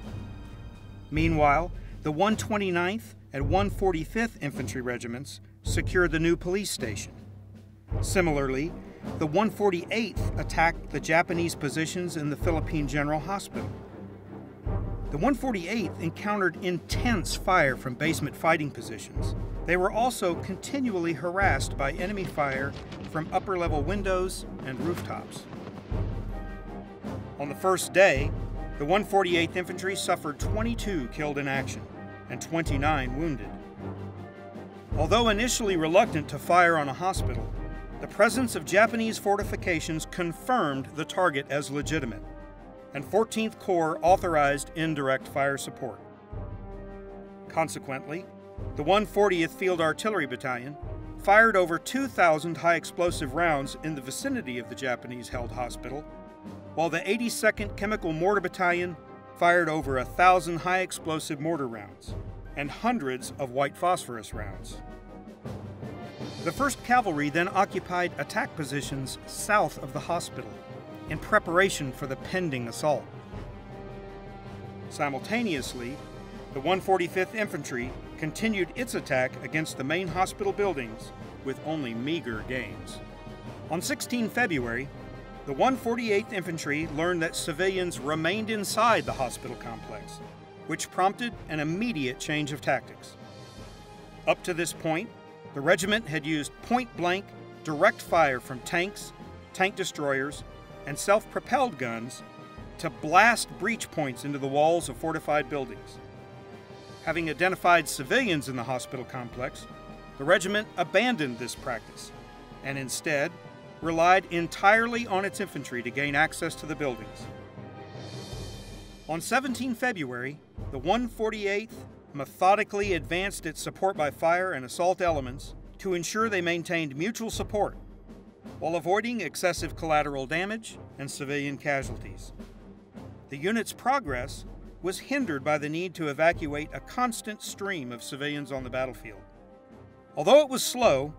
[SPEAKER 1] Meanwhile, the 129th and 145th Infantry Regiments secured the new police station. Similarly, the 148th attacked the Japanese positions in the Philippine General Hospital. The 148th encountered intense fire from basement fighting positions. They were also continually harassed by enemy fire from upper level windows and rooftops. On the first day, the 148th Infantry suffered 22 killed in action and 29 wounded. Although initially reluctant to fire on a hospital, the presence of Japanese fortifications confirmed the target as legitimate and 14th Corps authorized indirect fire support. Consequently, the 140th Field Artillery Battalion fired over 2,000 high explosive rounds in the vicinity of the Japanese held hospital, while the 82nd Chemical Mortar Battalion fired over a 1,000 high explosive mortar rounds and hundreds of white phosphorus rounds. The 1st Cavalry then occupied attack positions south of the hospital in preparation for the pending assault. Simultaneously, the 145th Infantry continued its attack against the main hospital buildings with only meager gains. On 16 February, the 148th Infantry learned that civilians remained inside the hospital complex, which prompted an immediate change of tactics. Up to this point, the regiment had used point blank, direct fire from tanks, tank destroyers, and self propelled guns to blast breach points into the walls of fortified buildings. Having identified civilians in the hospital complex, the regiment abandoned this practice and instead relied entirely on its infantry to gain access to the buildings. On 17 February, the 148th methodically advanced its support by fire and assault elements to ensure they maintained mutual support while avoiding excessive collateral damage and civilian casualties. The unit's progress was hindered by the need to evacuate a constant stream of civilians on the battlefield. Although it was slow,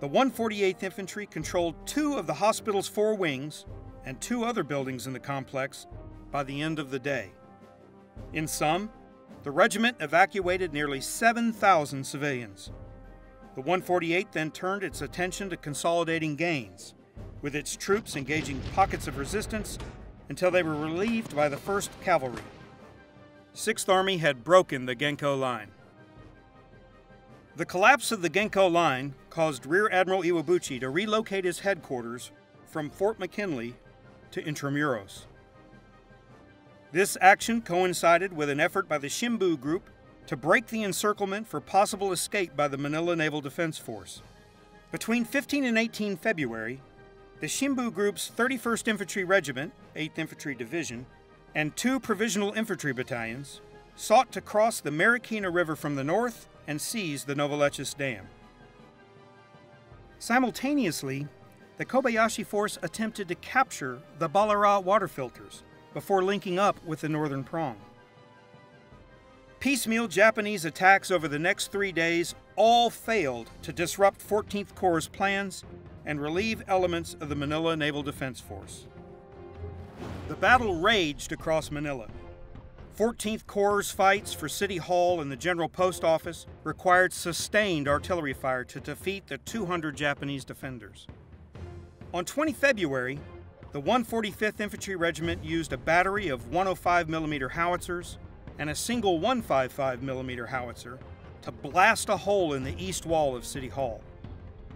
[SPEAKER 1] the 148th Infantry controlled two of the hospital's four wings and two other buildings in the complex by the end of the day. In sum, the regiment evacuated nearly 7,000 civilians. The 148th then turned its attention to consolidating gains, with its troops engaging pockets of resistance until they were relieved by the 1st Cavalry. 6th Army had broken the Genko Line. The collapse of the Genko Line caused Rear Admiral Iwabuchi to relocate his headquarters from Fort McKinley to Intramuros. This action coincided with an effort by the Shimbu Group to break the encirclement for possible escape by the Manila Naval Defense Force. Between 15 and 18 February, the Shimbu Group's 31st Infantry Regiment, 8th Infantry Division, and two provisional infantry battalions sought to cross the Marikina River from the north and seize the Novaliches Dam. Simultaneously, the Kobayashi Force attempted to capture the Balara water filters before linking up with the northern prong. Piecemeal Japanese attacks over the next three days all failed to disrupt 14th Corps' plans and relieve elements of the Manila Naval Defense Force. The battle raged across Manila. 14th Corps' fights for City Hall and the General Post Office required sustained artillery fire to defeat the 200 Japanese defenders. On 20 February, the 145th Infantry Regiment used a battery of 105 millimeter howitzers and a single 155 millimeter howitzer to blast a hole in the east wall of City Hall.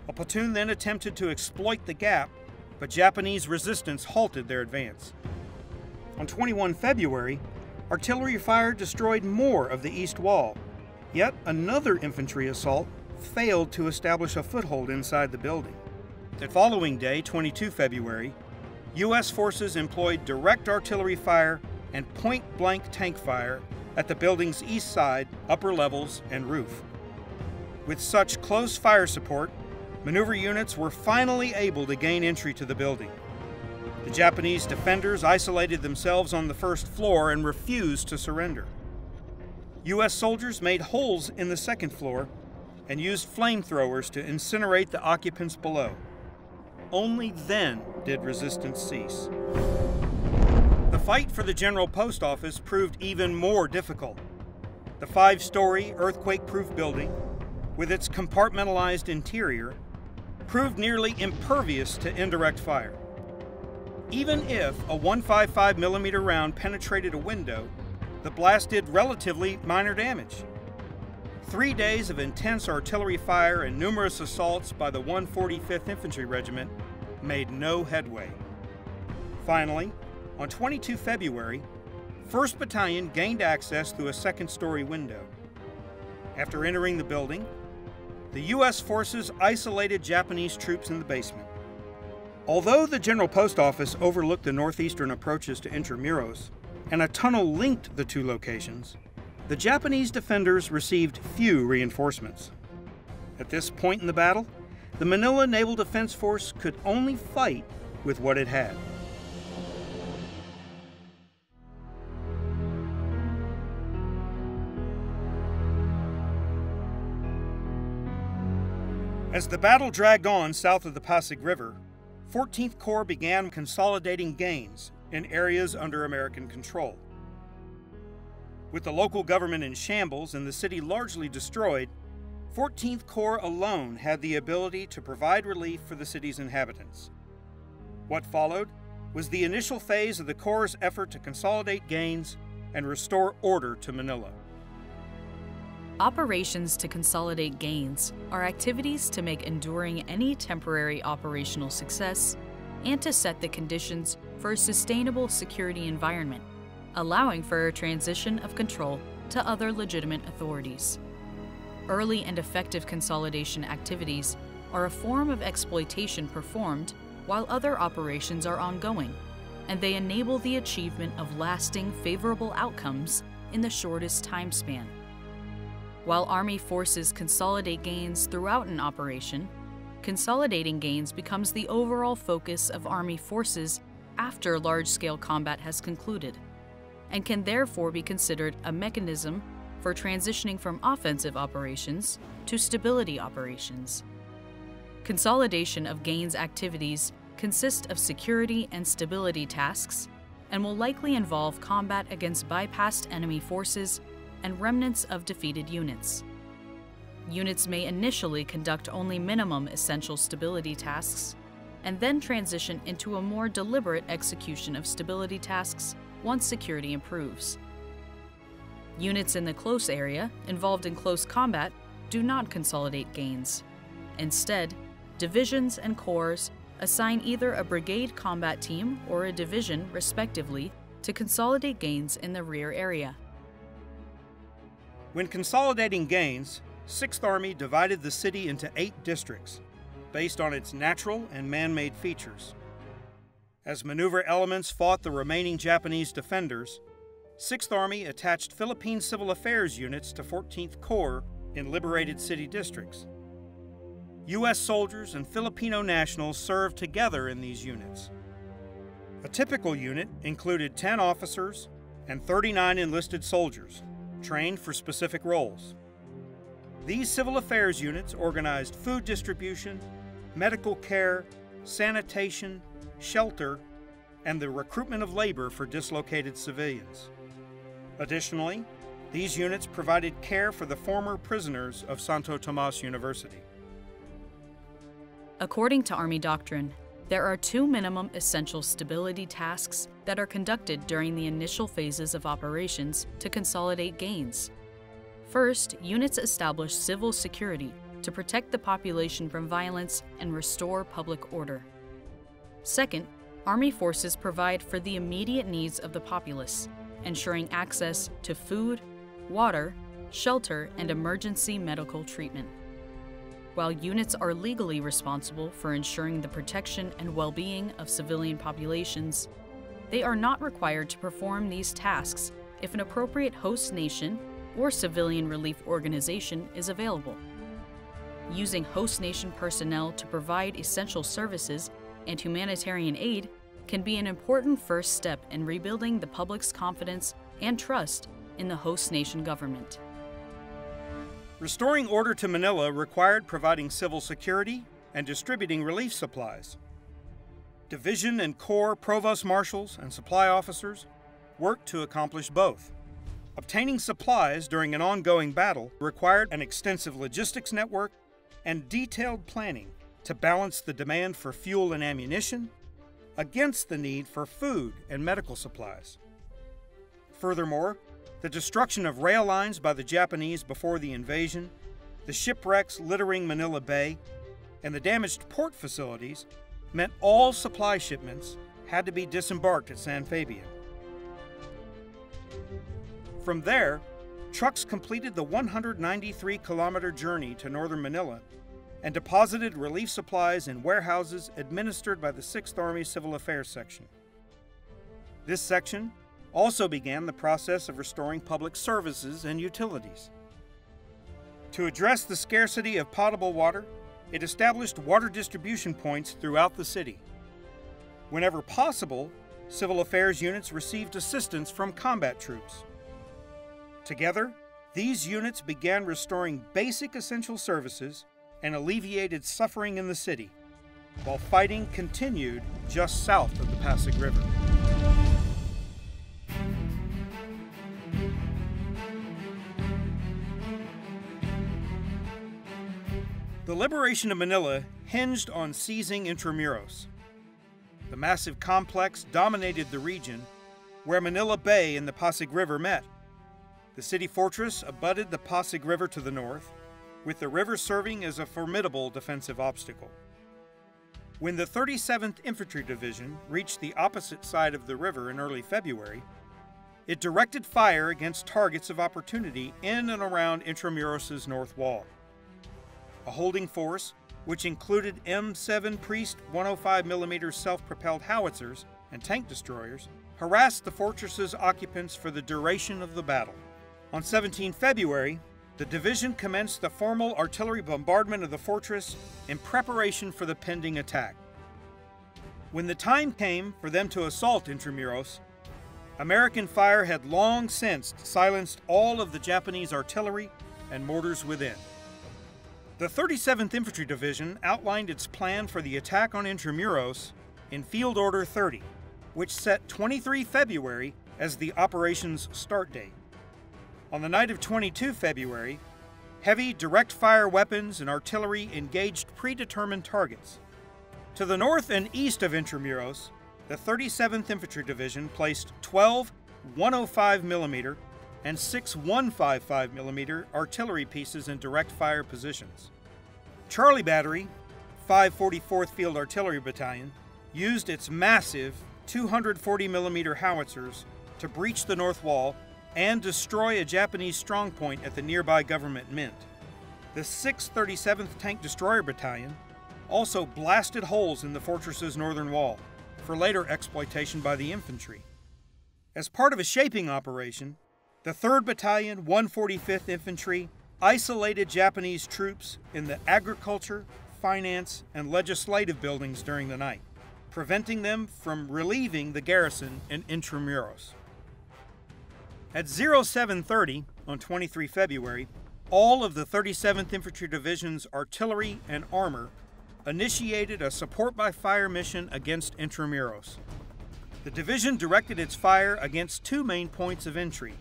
[SPEAKER 1] A platoon then attempted to exploit the gap, but Japanese resistance halted their advance. On 21 February, artillery fire destroyed more of the east wall, yet another infantry assault failed to establish a foothold inside the building. The following day, 22 February, U.S. forces employed direct artillery fire and point blank tank fire at the building's east side, upper levels, and roof. With such close fire support, maneuver units were finally able to gain entry to the building. The Japanese defenders isolated themselves on the first floor and refused to surrender. U.S. soldiers made holes in the second floor and used flamethrowers to incinerate the occupants below. Only then did resistance cease. The fight for the General Post Office proved even more difficult. The five story, earthquake proof building, with its compartmentalized interior, proved nearly impervious to indirect fire. Even if a 155 millimeter round penetrated a window, the blast did relatively minor damage. Three days of intense artillery fire and numerous assaults by the 145th Infantry Regiment made no headway. Finally, on 22 February, 1st Battalion gained access through a second story window. After entering the building, the U.S. forces isolated Japanese troops in the basement. Although the General Post Office overlooked the northeastern approaches to Intramuros, and a tunnel linked the two locations, the Japanese defenders received few reinforcements. At this point in the battle, the Manila Naval Defense Force could only fight with what it had. As the battle dragged on south of the Pasig River, 14th Corps began consolidating gains in areas under American control. With the local government in shambles and the city largely destroyed, 14th Corps alone had the ability to provide relief for the city's inhabitants. What followed was the initial phase of the Corps' effort to consolidate gains and restore order to Manila.
[SPEAKER 3] Operations to consolidate gains are activities to make enduring any temporary operational success and to set the conditions for a sustainable security environment allowing for a transition of control to other legitimate authorities. Early and effective consolidation activities are a form of exploitation performed while other operations are ongoing, and they enable the achievement of lasting favorable outcomes in the shortest time span. While Army forces consolidate gains throughout an operation, consolidating gains becomes the overall focus of Army forces after large scale combat has concluded and can therefore be considered a mechanism for transitioning from offensive operations to stability operations. Consolidation of gains activities consist of security and stability tasks and will likely involve combat against bypassed enemy forces and remnants of defeated units. Units may initially conduct only minimum essential stability tasks and then transition into a more deliberate execution of stability tasks once security improves. Units in the close area, involved in close combat, do not consolidate gains. Instead, divisions and corps assign either a brigade combat team or a division, respectively, to consolidate gains in the rear area.
[SPEAKER 1] When consolidating gains, 6th Army divided the city into eight districts, based on its natural and man made features. As maneuver elements fought the remaining Japanese defenders, 6th Army attached Philippine Civil Affairs units to 14th Corps in liberated city districts. U.S. soldiers and Filipino nationals served together in these units. A typical unit included 10 officers and 39 enlisted soldiers, trained for specific roles. These civil affairs units organized food distribution, medical care, sanitation, shelter, and the recruitment of labor for dislocated civilians. Additionally, these units provided care for the former prisoners of Santo Tomas University.
[SPEAKER 3] According to Army doctrine, there are two minimum essential stability tasks that are conducted during the initial phases of operations to consolidate gains. First, units establish civil security to protect the population from violence and restore public order. Second, Army forces provide for the immediate needs of the populace, ensuring access to food, water, shelter, and emergency medical treatment. While units are legally responsible for ensuring the protection and well being of civilian populations, they are not required to perform these tasks if an appropriate host nation or civilian relief organization is available. Using host nation personnel to provide essential services and humanitarian aid can be an important first step in rebuilding the public's confidence and trust in the host nation government.
[SPEAKER 1] Restoring order to Manila required providing civil security and distributing relief supplies. Division and Corps provost marshals and supply officers worked to accomplish both. Obtaining supplies during an ongoing battle required an extensive logistics network and detailed planning to balance the demand for fuel and ammunition against the need for food and medical supplies. Furthermore, the destruction of rail lines by the Japanese before the invasion, the shipwrecks littering Manila Bay, and the damaged port facilities meant all supply shipments had to be disembarked at San Fabian. From there, trucks completed the 193 kilometer journey to northern Manila and deposited relief supplies in warehouses administered by the 6th Army Civil Affairs Section. This section also began the process of restoring public services and utilities. To address the scarcity of potable water, it established water distribution points throughout the city. Whenever possible, civil affairs units received assistance from combat troops. Together, these units began restoring basic essential services and alleviated suffering in the city, while fighting continued just south of the Pasig River. The liberation of Manila hinged on seizing Intramuros. The massive complex dominated the region where Manila Bay and the Pasig River met. The city fortress abutted the Pasig River to the north, with the river serving as a formidable defensive obstacle. When the 37th Infantry Division reached the opposite side of the river in early February, it directed fire against targets of opportunity in and around Intramuros' north wall. A holding force, which included M7 Priest 105mm self propelled howitzers and tank destroyers, harassed the fortress's occupants for the duration of the battle. On 17 February, the division commenced the formal artillery bombardment of the fortress in preparation for the pending attack. When the time came for them to assault Intramuros, American fire had long since silenced all of the Japanese artillery and mortars within. The 37th Infantry Division outlined its plan for the attack on Intramuros in Field Order 30, which set 23 February as the operation's start date. On the night of 22 February, heavy direct fire weapons and artillery engaged predetermined targets. To the north and east of Intramuros, the 37th Infantry Division placed 12 105mm and six 155mm artillery pieces in direct fire positions. Charlie Battery, 544th Field Artillery Battalion, used its massive 240mm howitzers to breach the north wall and destroy a Japanese strongpoint at the nearby government mint. The 637th Tank Destroyer Battalion also blasted holes in the fortress's northern wall for later exploitation by the infantry. As part of a shaping operation, the 3rd Battalion, 145th Infantry isolated Japanese troops in the agriculture, finance, and legislative buildings during the night, preventing them from relieving the garrison in Intramuros. At 0730 on 23 February, all of the 37th Infantry Division's artillery and armor initiated a support by fire mission against Intramuros. The division directed its fire against two main points of entry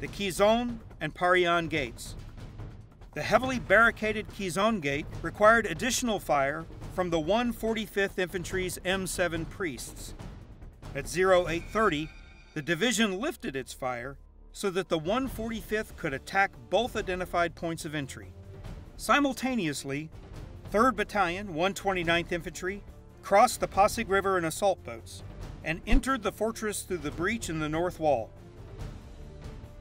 [SPEAKER 1] the Quezon and Parian gates. The heavily barricaded Quezon gate required additional fire from the 145th Infantry's M7 priests. At 0830, the division lifted its fire so that the 145th could attack both identified points of entry. Simultaneously, 3rd Battalion, 129th Infantry, crossed the Pasig River in assault boats and entered the fortress through the breach in the north wall.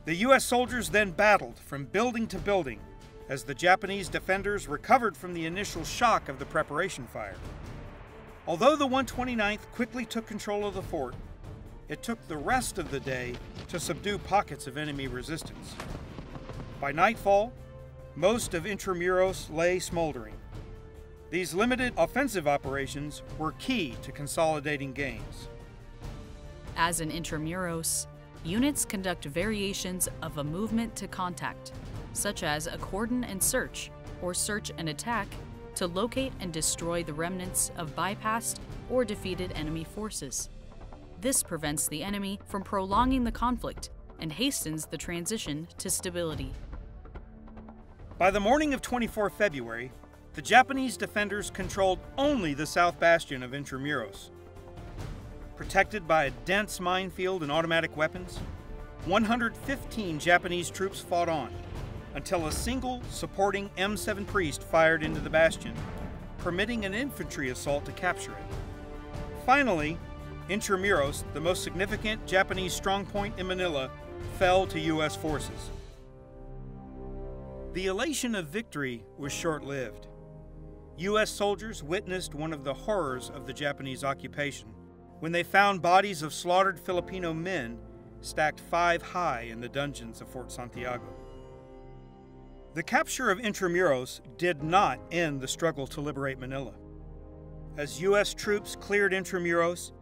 [SPEAKER 1] The U.S. soldiers then battled from building to building as the Japanese defenders recovered from the initial shock of the preparation fire. Although the 129th quickly took control of the fort, it took the rest of the day to subdue pockets of enemy resistance. By nightfall, most of Intramuros lay smoldering. These limited offensive operations were key to consolidating gains.
[SPEAKER 3] As in Intramuros, units conduct variations of a movement to contact, such as a cordon and search or search and attack to locate and destroy the remnants of bypassed or defeated enemy forces. This prevents the enemy from prolonging the conflict and hastens the transition to stability.
[SPEAKER 1] By the morning of 24 February, the Japanese defenders controlled only the south bastion of Intramuros. Protected by a dense minefield and automatic weapons, 115 Japanese troops fought on until a single supporting M7 Priest fired into the bastion, permitting an infantry assault to capture it. Finally, Intramuros, the most significant Japanese strongpoint in Manila, fell to U.S. forces. The elation of victory was short lived. U.S. soldiers witnessed one of the horrors of the Japanese occupation when they found bodies of slaughtered Filipino men stacked five high in the dungeons of Fort Santiago. The capture of Intramuros did not end the struggle to liberate Manila. As U.S. troops cleared Intramuros,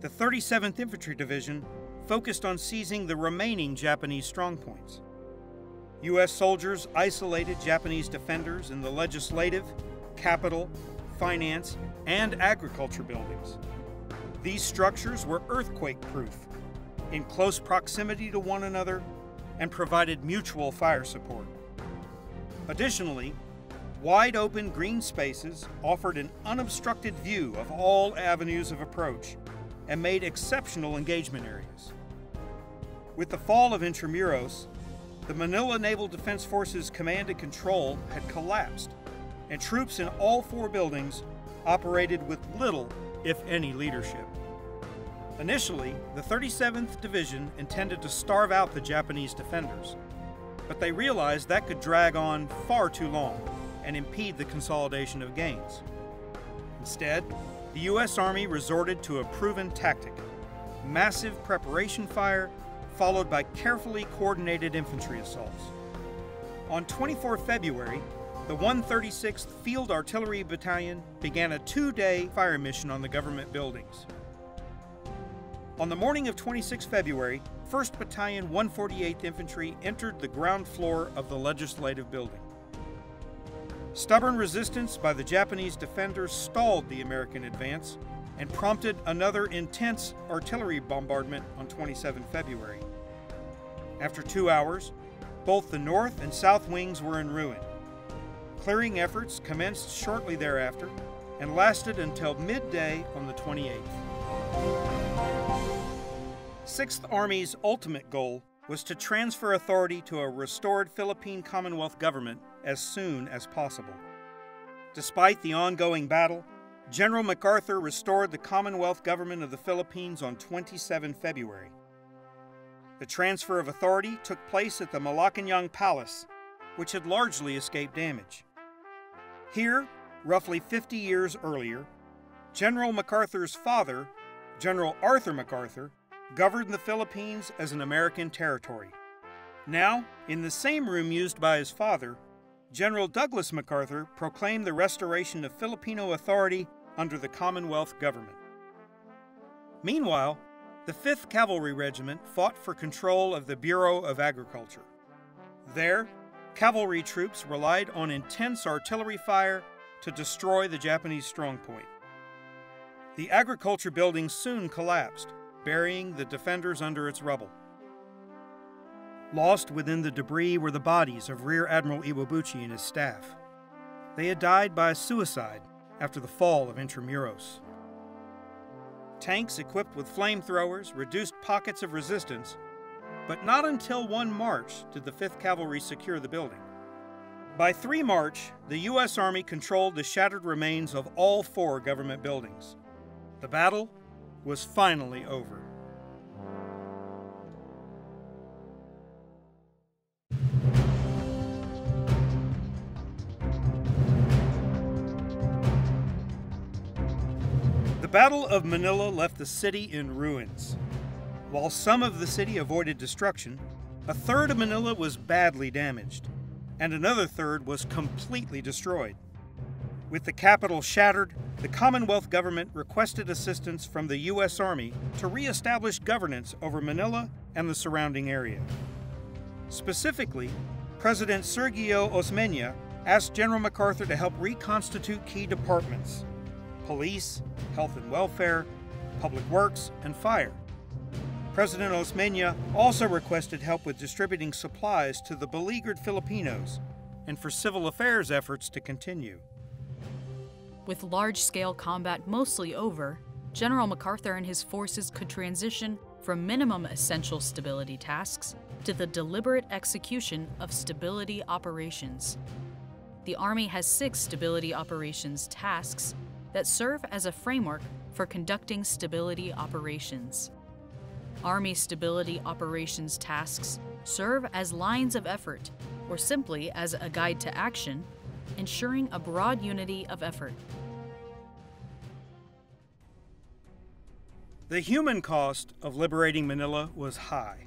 [SPEAKER 1] the 37th Infantry Division focused on seizing the remaining Japanese strongpoints. U.S. soldiers isolated Japanese defenders in the legislative, capital, finance, and agriculture buildings. These structures were earthquake proof, in close proximity to one another, and provided mutual fire support. Additionally, wide open green spaces offered an unobstructed view of all avenues of approach and made exceptional engagement areas. With the fall of Intramuros, the Manila Naval Defense Force's command and control had collapsed, and troops in all four buildings operated with little, if any, leadership. Initially, the 37th Division intended to starve out the Japanese defenders, but they realized that could drag on far too long and impede the consolidation of gains. Instead, the U.S. Army resorted to a proven tactic massive preparation fire, followed by carefully coordinated infantry assaults. On 24 February, the 136th Field Artillery Battalion began a two day fire mission on the government buildings. On the morning of 26 February, 1st Battalion 148th Infantry entered the ground floor of the Legislative Building. Stubborn resistance by the Japanese defenders stalled the American advance and prompted another intense artillery bombardment on 27 February. After two hours, both the north and south wings were in ruin. Clearing efforts commenced shortly thereafter and lasted until midday on the 28th. 6th Army's ultimate goal was to transfer authority to a restored Philippine Commonwealth government as soon as possible. Despite the ongoing battle, General MacArthur restored the Commonwealth government of the Philippines on 27 February. The transfer of authority took place at the Malacanang Palace, which had largely escaped damage. Here, roughly 50 years earlier, General MacArthur's father, General Arthur MacArthur, governed the Philippines as an American territory. Now, in the same room used by his father, General Douglas MacArthur proclaimed the restoration of Filipino authority under the Commonwealth government. Meanwhile, the 5th Cavalry Regiment fought for control of the Bureau of Agriculture. There, cavalry troops relied on intense artillery fire to destroy the Japanese strongpoint. The agriculture building soon collapsed, burying the defenders under its rubble. Lost within the debris were the bodies of Rear Admiral Iwabuchi and his staff. They had died by suicide after the fall of Intramuros. Tanks equipped with flamethrowers reduced pockets of resistance, but not until 1 March did the 5th Cavalry secure the building. By 3 March, the U.S. Army controlled the shattered remains of all four government buildings. The battle was finally over. The Battle of Manila left the city in ruins. While some of the city avoided destruction, a third of Manila was badly damaged, and another third was completely destroyed. With the capital shattered, the Commonwealth government requested assistance from the U.S. Army to reestablish governance over Manila and the surrounding area. Specifically, President Sergio Osmeña asked General MacArthur to help reconstitute key departments police, health and welfare, public works, and fire. President Osmeña also requested help with distributing supplies to the beleaguered Filipinos and for civil affairs efforts to continue.
[SPEAKER 3] With large scale combat mostly over, General MacArthur and his forces could transition from minimum essential stability tasks to the deliberate execution of stability operations. The Army has six stability operations tasks that serve as a framework for conducting stability operations. Army stability operations tasks serve as lines of effort, or simply as a guide to action, ensuring a broad unity of effort.
[SPEAKER 1] The human cost of liberating Manila was high.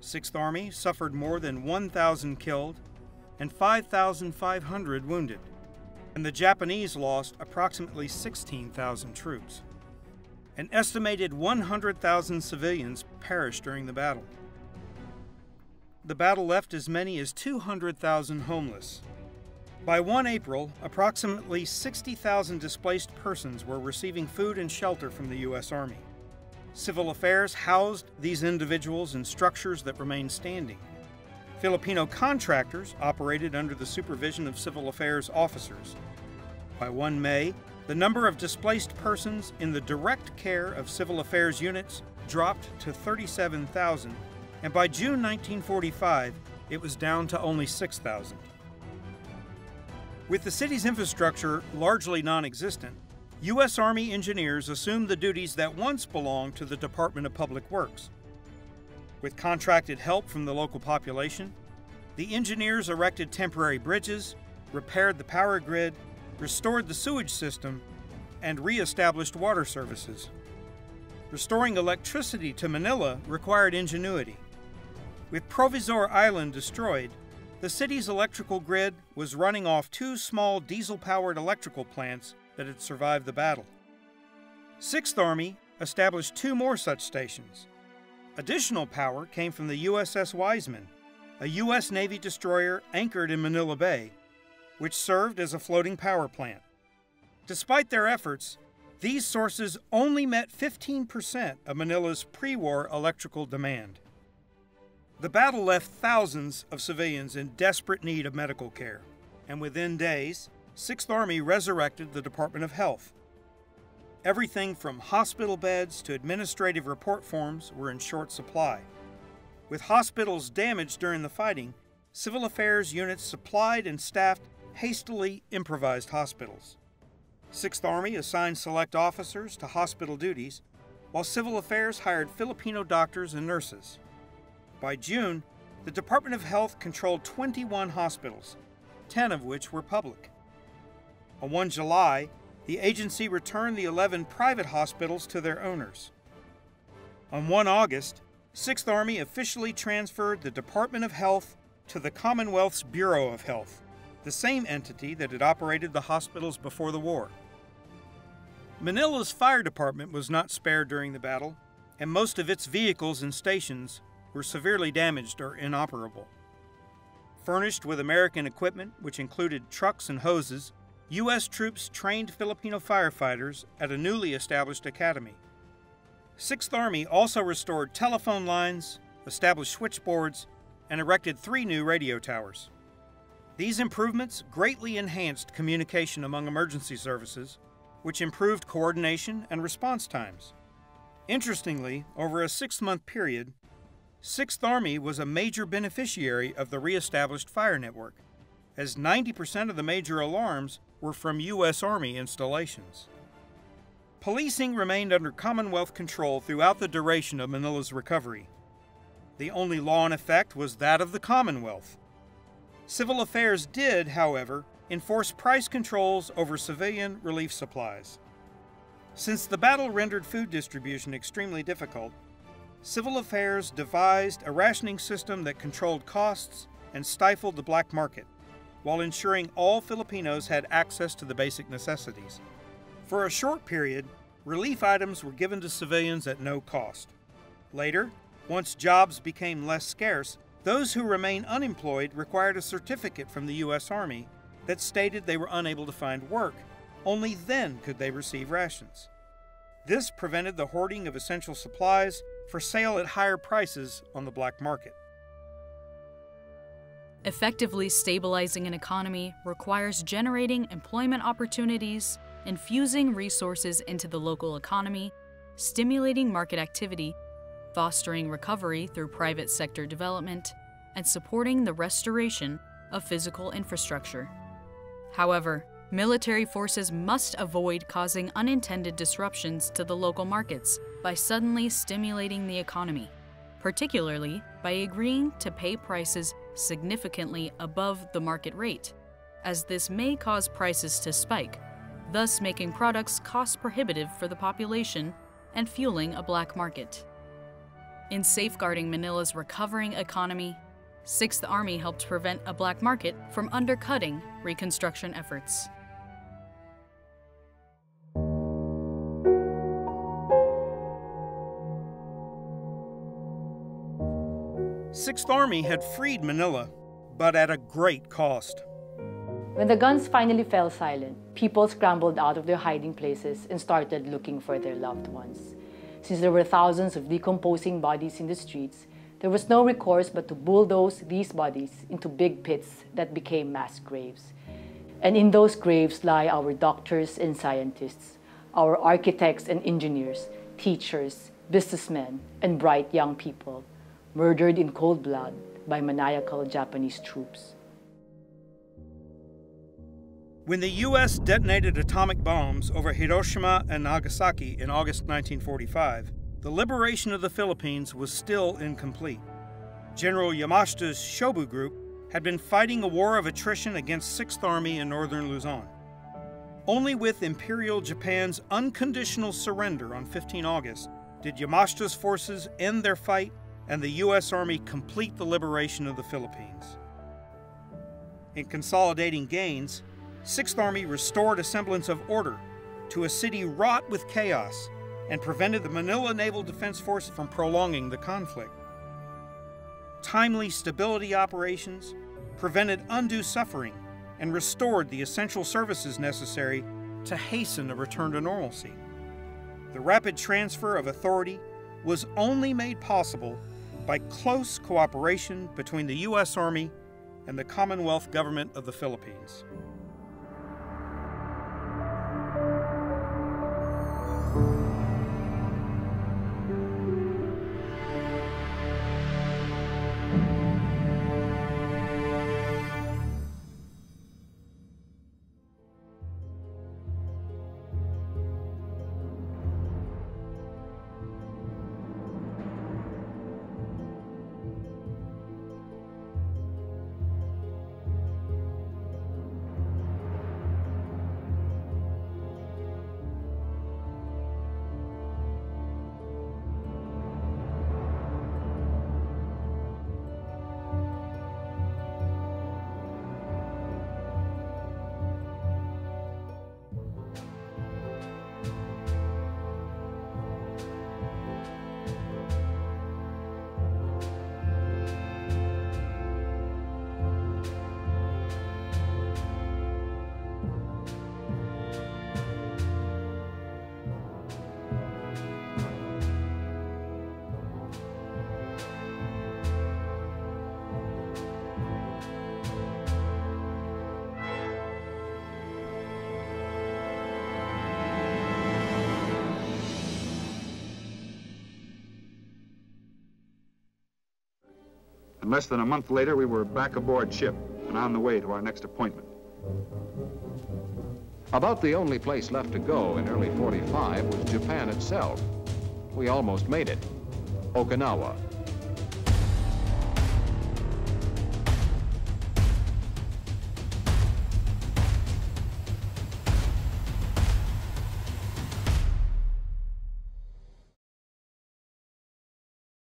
[SPEAKER 1] Sixth Army suffered more than 1,000 killed and 5,500 wounded, and the Japanese lost approximately 16,000 troops. An estimated 100,000 civilians perished during the battle. The battle left as many as 200,000 homeless. By 1 April, approximately 60,000 displaced persons were receiving food and shelter from the U.S. Army. Civil Affairs housed these individuals in structures that remained standing. Filipino contractors operated under the supervision of Civil Affairs officers. By 1 May, the number of displaced persons in the direct care of Civil Affairs units dropped to 37,000, and by June 1945, it was down to only 6,000. With the city's infrastructure largely non existent, U.S. Army engineers assumed the duties that once belonged to the Department of Public Works. With contracted help from the local population, the engineers erected temporary bridges, repaired the power grid, restored the sewage system, and re-established water services. Restoring electricity to Manila required ingenuity. With Provisor Island destroyed, the city's electrical grid was running off two small diesel-powered electrical plants that had survived the battle. Sixth Army established two more such stations, Additional power came from the USS Wiseman, a U.S. Navy destroyer anchored in Manila Bay, which served as a floating power plant. Despite their efforts, these sources only met 15% of Manila's pre war electrical demand. The battle left thousands of civilians in desperate need of medical care, and within days, 6th Army resurrected the Department of Health, Everything from hospital beds to administrative report forms were in short supply. With hospitals damaged during the fighting, civil affairs units supplied and staffed hastily improvised hospitals. Sixth Army assigned select officers to hospital duties, while Civil Affairs hired Filipino doctors and nurses. By June, the Department of Health controlled 21 hospitals, 10 of which were public. On 1 July, the agency returned the 11 private hospitals to their owners. On 1 August, 6th Army officially transferred the Department of Health to the Commonwealth's Bureau of Health, the same entity that had operated the hospitals before the war. Manila's fire department was not spared during the battle, and most of its vehicles and stations were severely damaged or inoperable. Furnished with American equipment, which included trucks and hoses, U.S. troops trained Filipino firefighters at a newly established academy. Sixth Army also restored telephone lines, established switchboards, and erected three new radio towers. These improvements greatly enhanced communication among emergency services, which improved coordination and response times. Interestingly, over a six month period, Sixth Army was a major beneficiary of the reestablished fire network, as 90% of the major alarms were from U.S. Army installations. Policing remained under Commonwealth control throughout the duration of Manila's recovery. The only law in effect was that of the Commonwealth. Civil Affairs did, however, enforce price controls over civilian relief supplies. Since the battle rendered food distribution extremely difficult, Civil Affairs devised a rationing system that controlled costs and stifled the black market. while ensuring all Filipinos had access to the basic necessities. For a short period, relief items were given to civilians at no cost. Later, once jobs became less scarce, those who remained unemployed required a certificate from the U.S. Army that stated they were unable to find work. Only then could they receive rations. This prevented the hoarding of essential supplies for sale at higher prices on the black market.
[SPEAKER 3] Effectively stabilizing an economy requires generating employment opportunities, infusing resources into the local economy, stimulating market activity, fostering recovery through private sector development, and supporting the restoration of physical infrastructure. However, military forces must avoid causing unintended disruptions to the local markets by suddenly stimulating the economy, particularly by agreeing to pay prices significantly above the market rate, as this may cause prices to spike, thus making products cost prohibitive for the population and fueling a black market. In safeguarding Manila's recovering economy, Sixth Army helped prevent a black market from undercutting reconstruction efforts.
[SPEAKER 1] Sixth Army had freed Manila, but at a great cost.
[SPEAKER 2] When the guns finally fell silent, people scrambled out of their hiding places and started looking for their loved ones. Since there were thousands of decomposing bodies in the streets, there was no recourse but to bulldoze these bodies into big pits that became mass graves. And in those graves lie our doctors and scientists, our architects and engineers, teachers, businessmen, and bright young people, murdered in cold blood by maniacal Japanese troops.
[SPEAKER 1] When the U.S. detonated atomic bombs over Hiroshima and Nagasaki in August 1945, the liberation of the Philippines was still incomplete. General Yamashita's Shobu Group had been fighting a war of attrition against Sixth Army in northern Luzon. Only with Imperial Japan's unconditional surrender on 15 August did Yamashita's forces end their fight and the U.S. Army complete the liberation of the Philippines. In consolidating gains, Sixth Army restored a semblance of order to a city wrought with chaos and prevented the Manila Naval Defense Force from prolonging the conflict. Timely stability operations prevented undue suffering and restored the essential services necessary to hasten a return to normalcy. The rapid transfer of authority was only made possible by close cooperation between the U.S. Army and the Commonwealth Government of the Philippines.
[SPEAKER 4] And less than a month later, we were back aboard ship and on the way to our next appointment.
[SPEAKER 5] About the only place left to go in early 45 was Japan itself. We almost made it. Okinawa,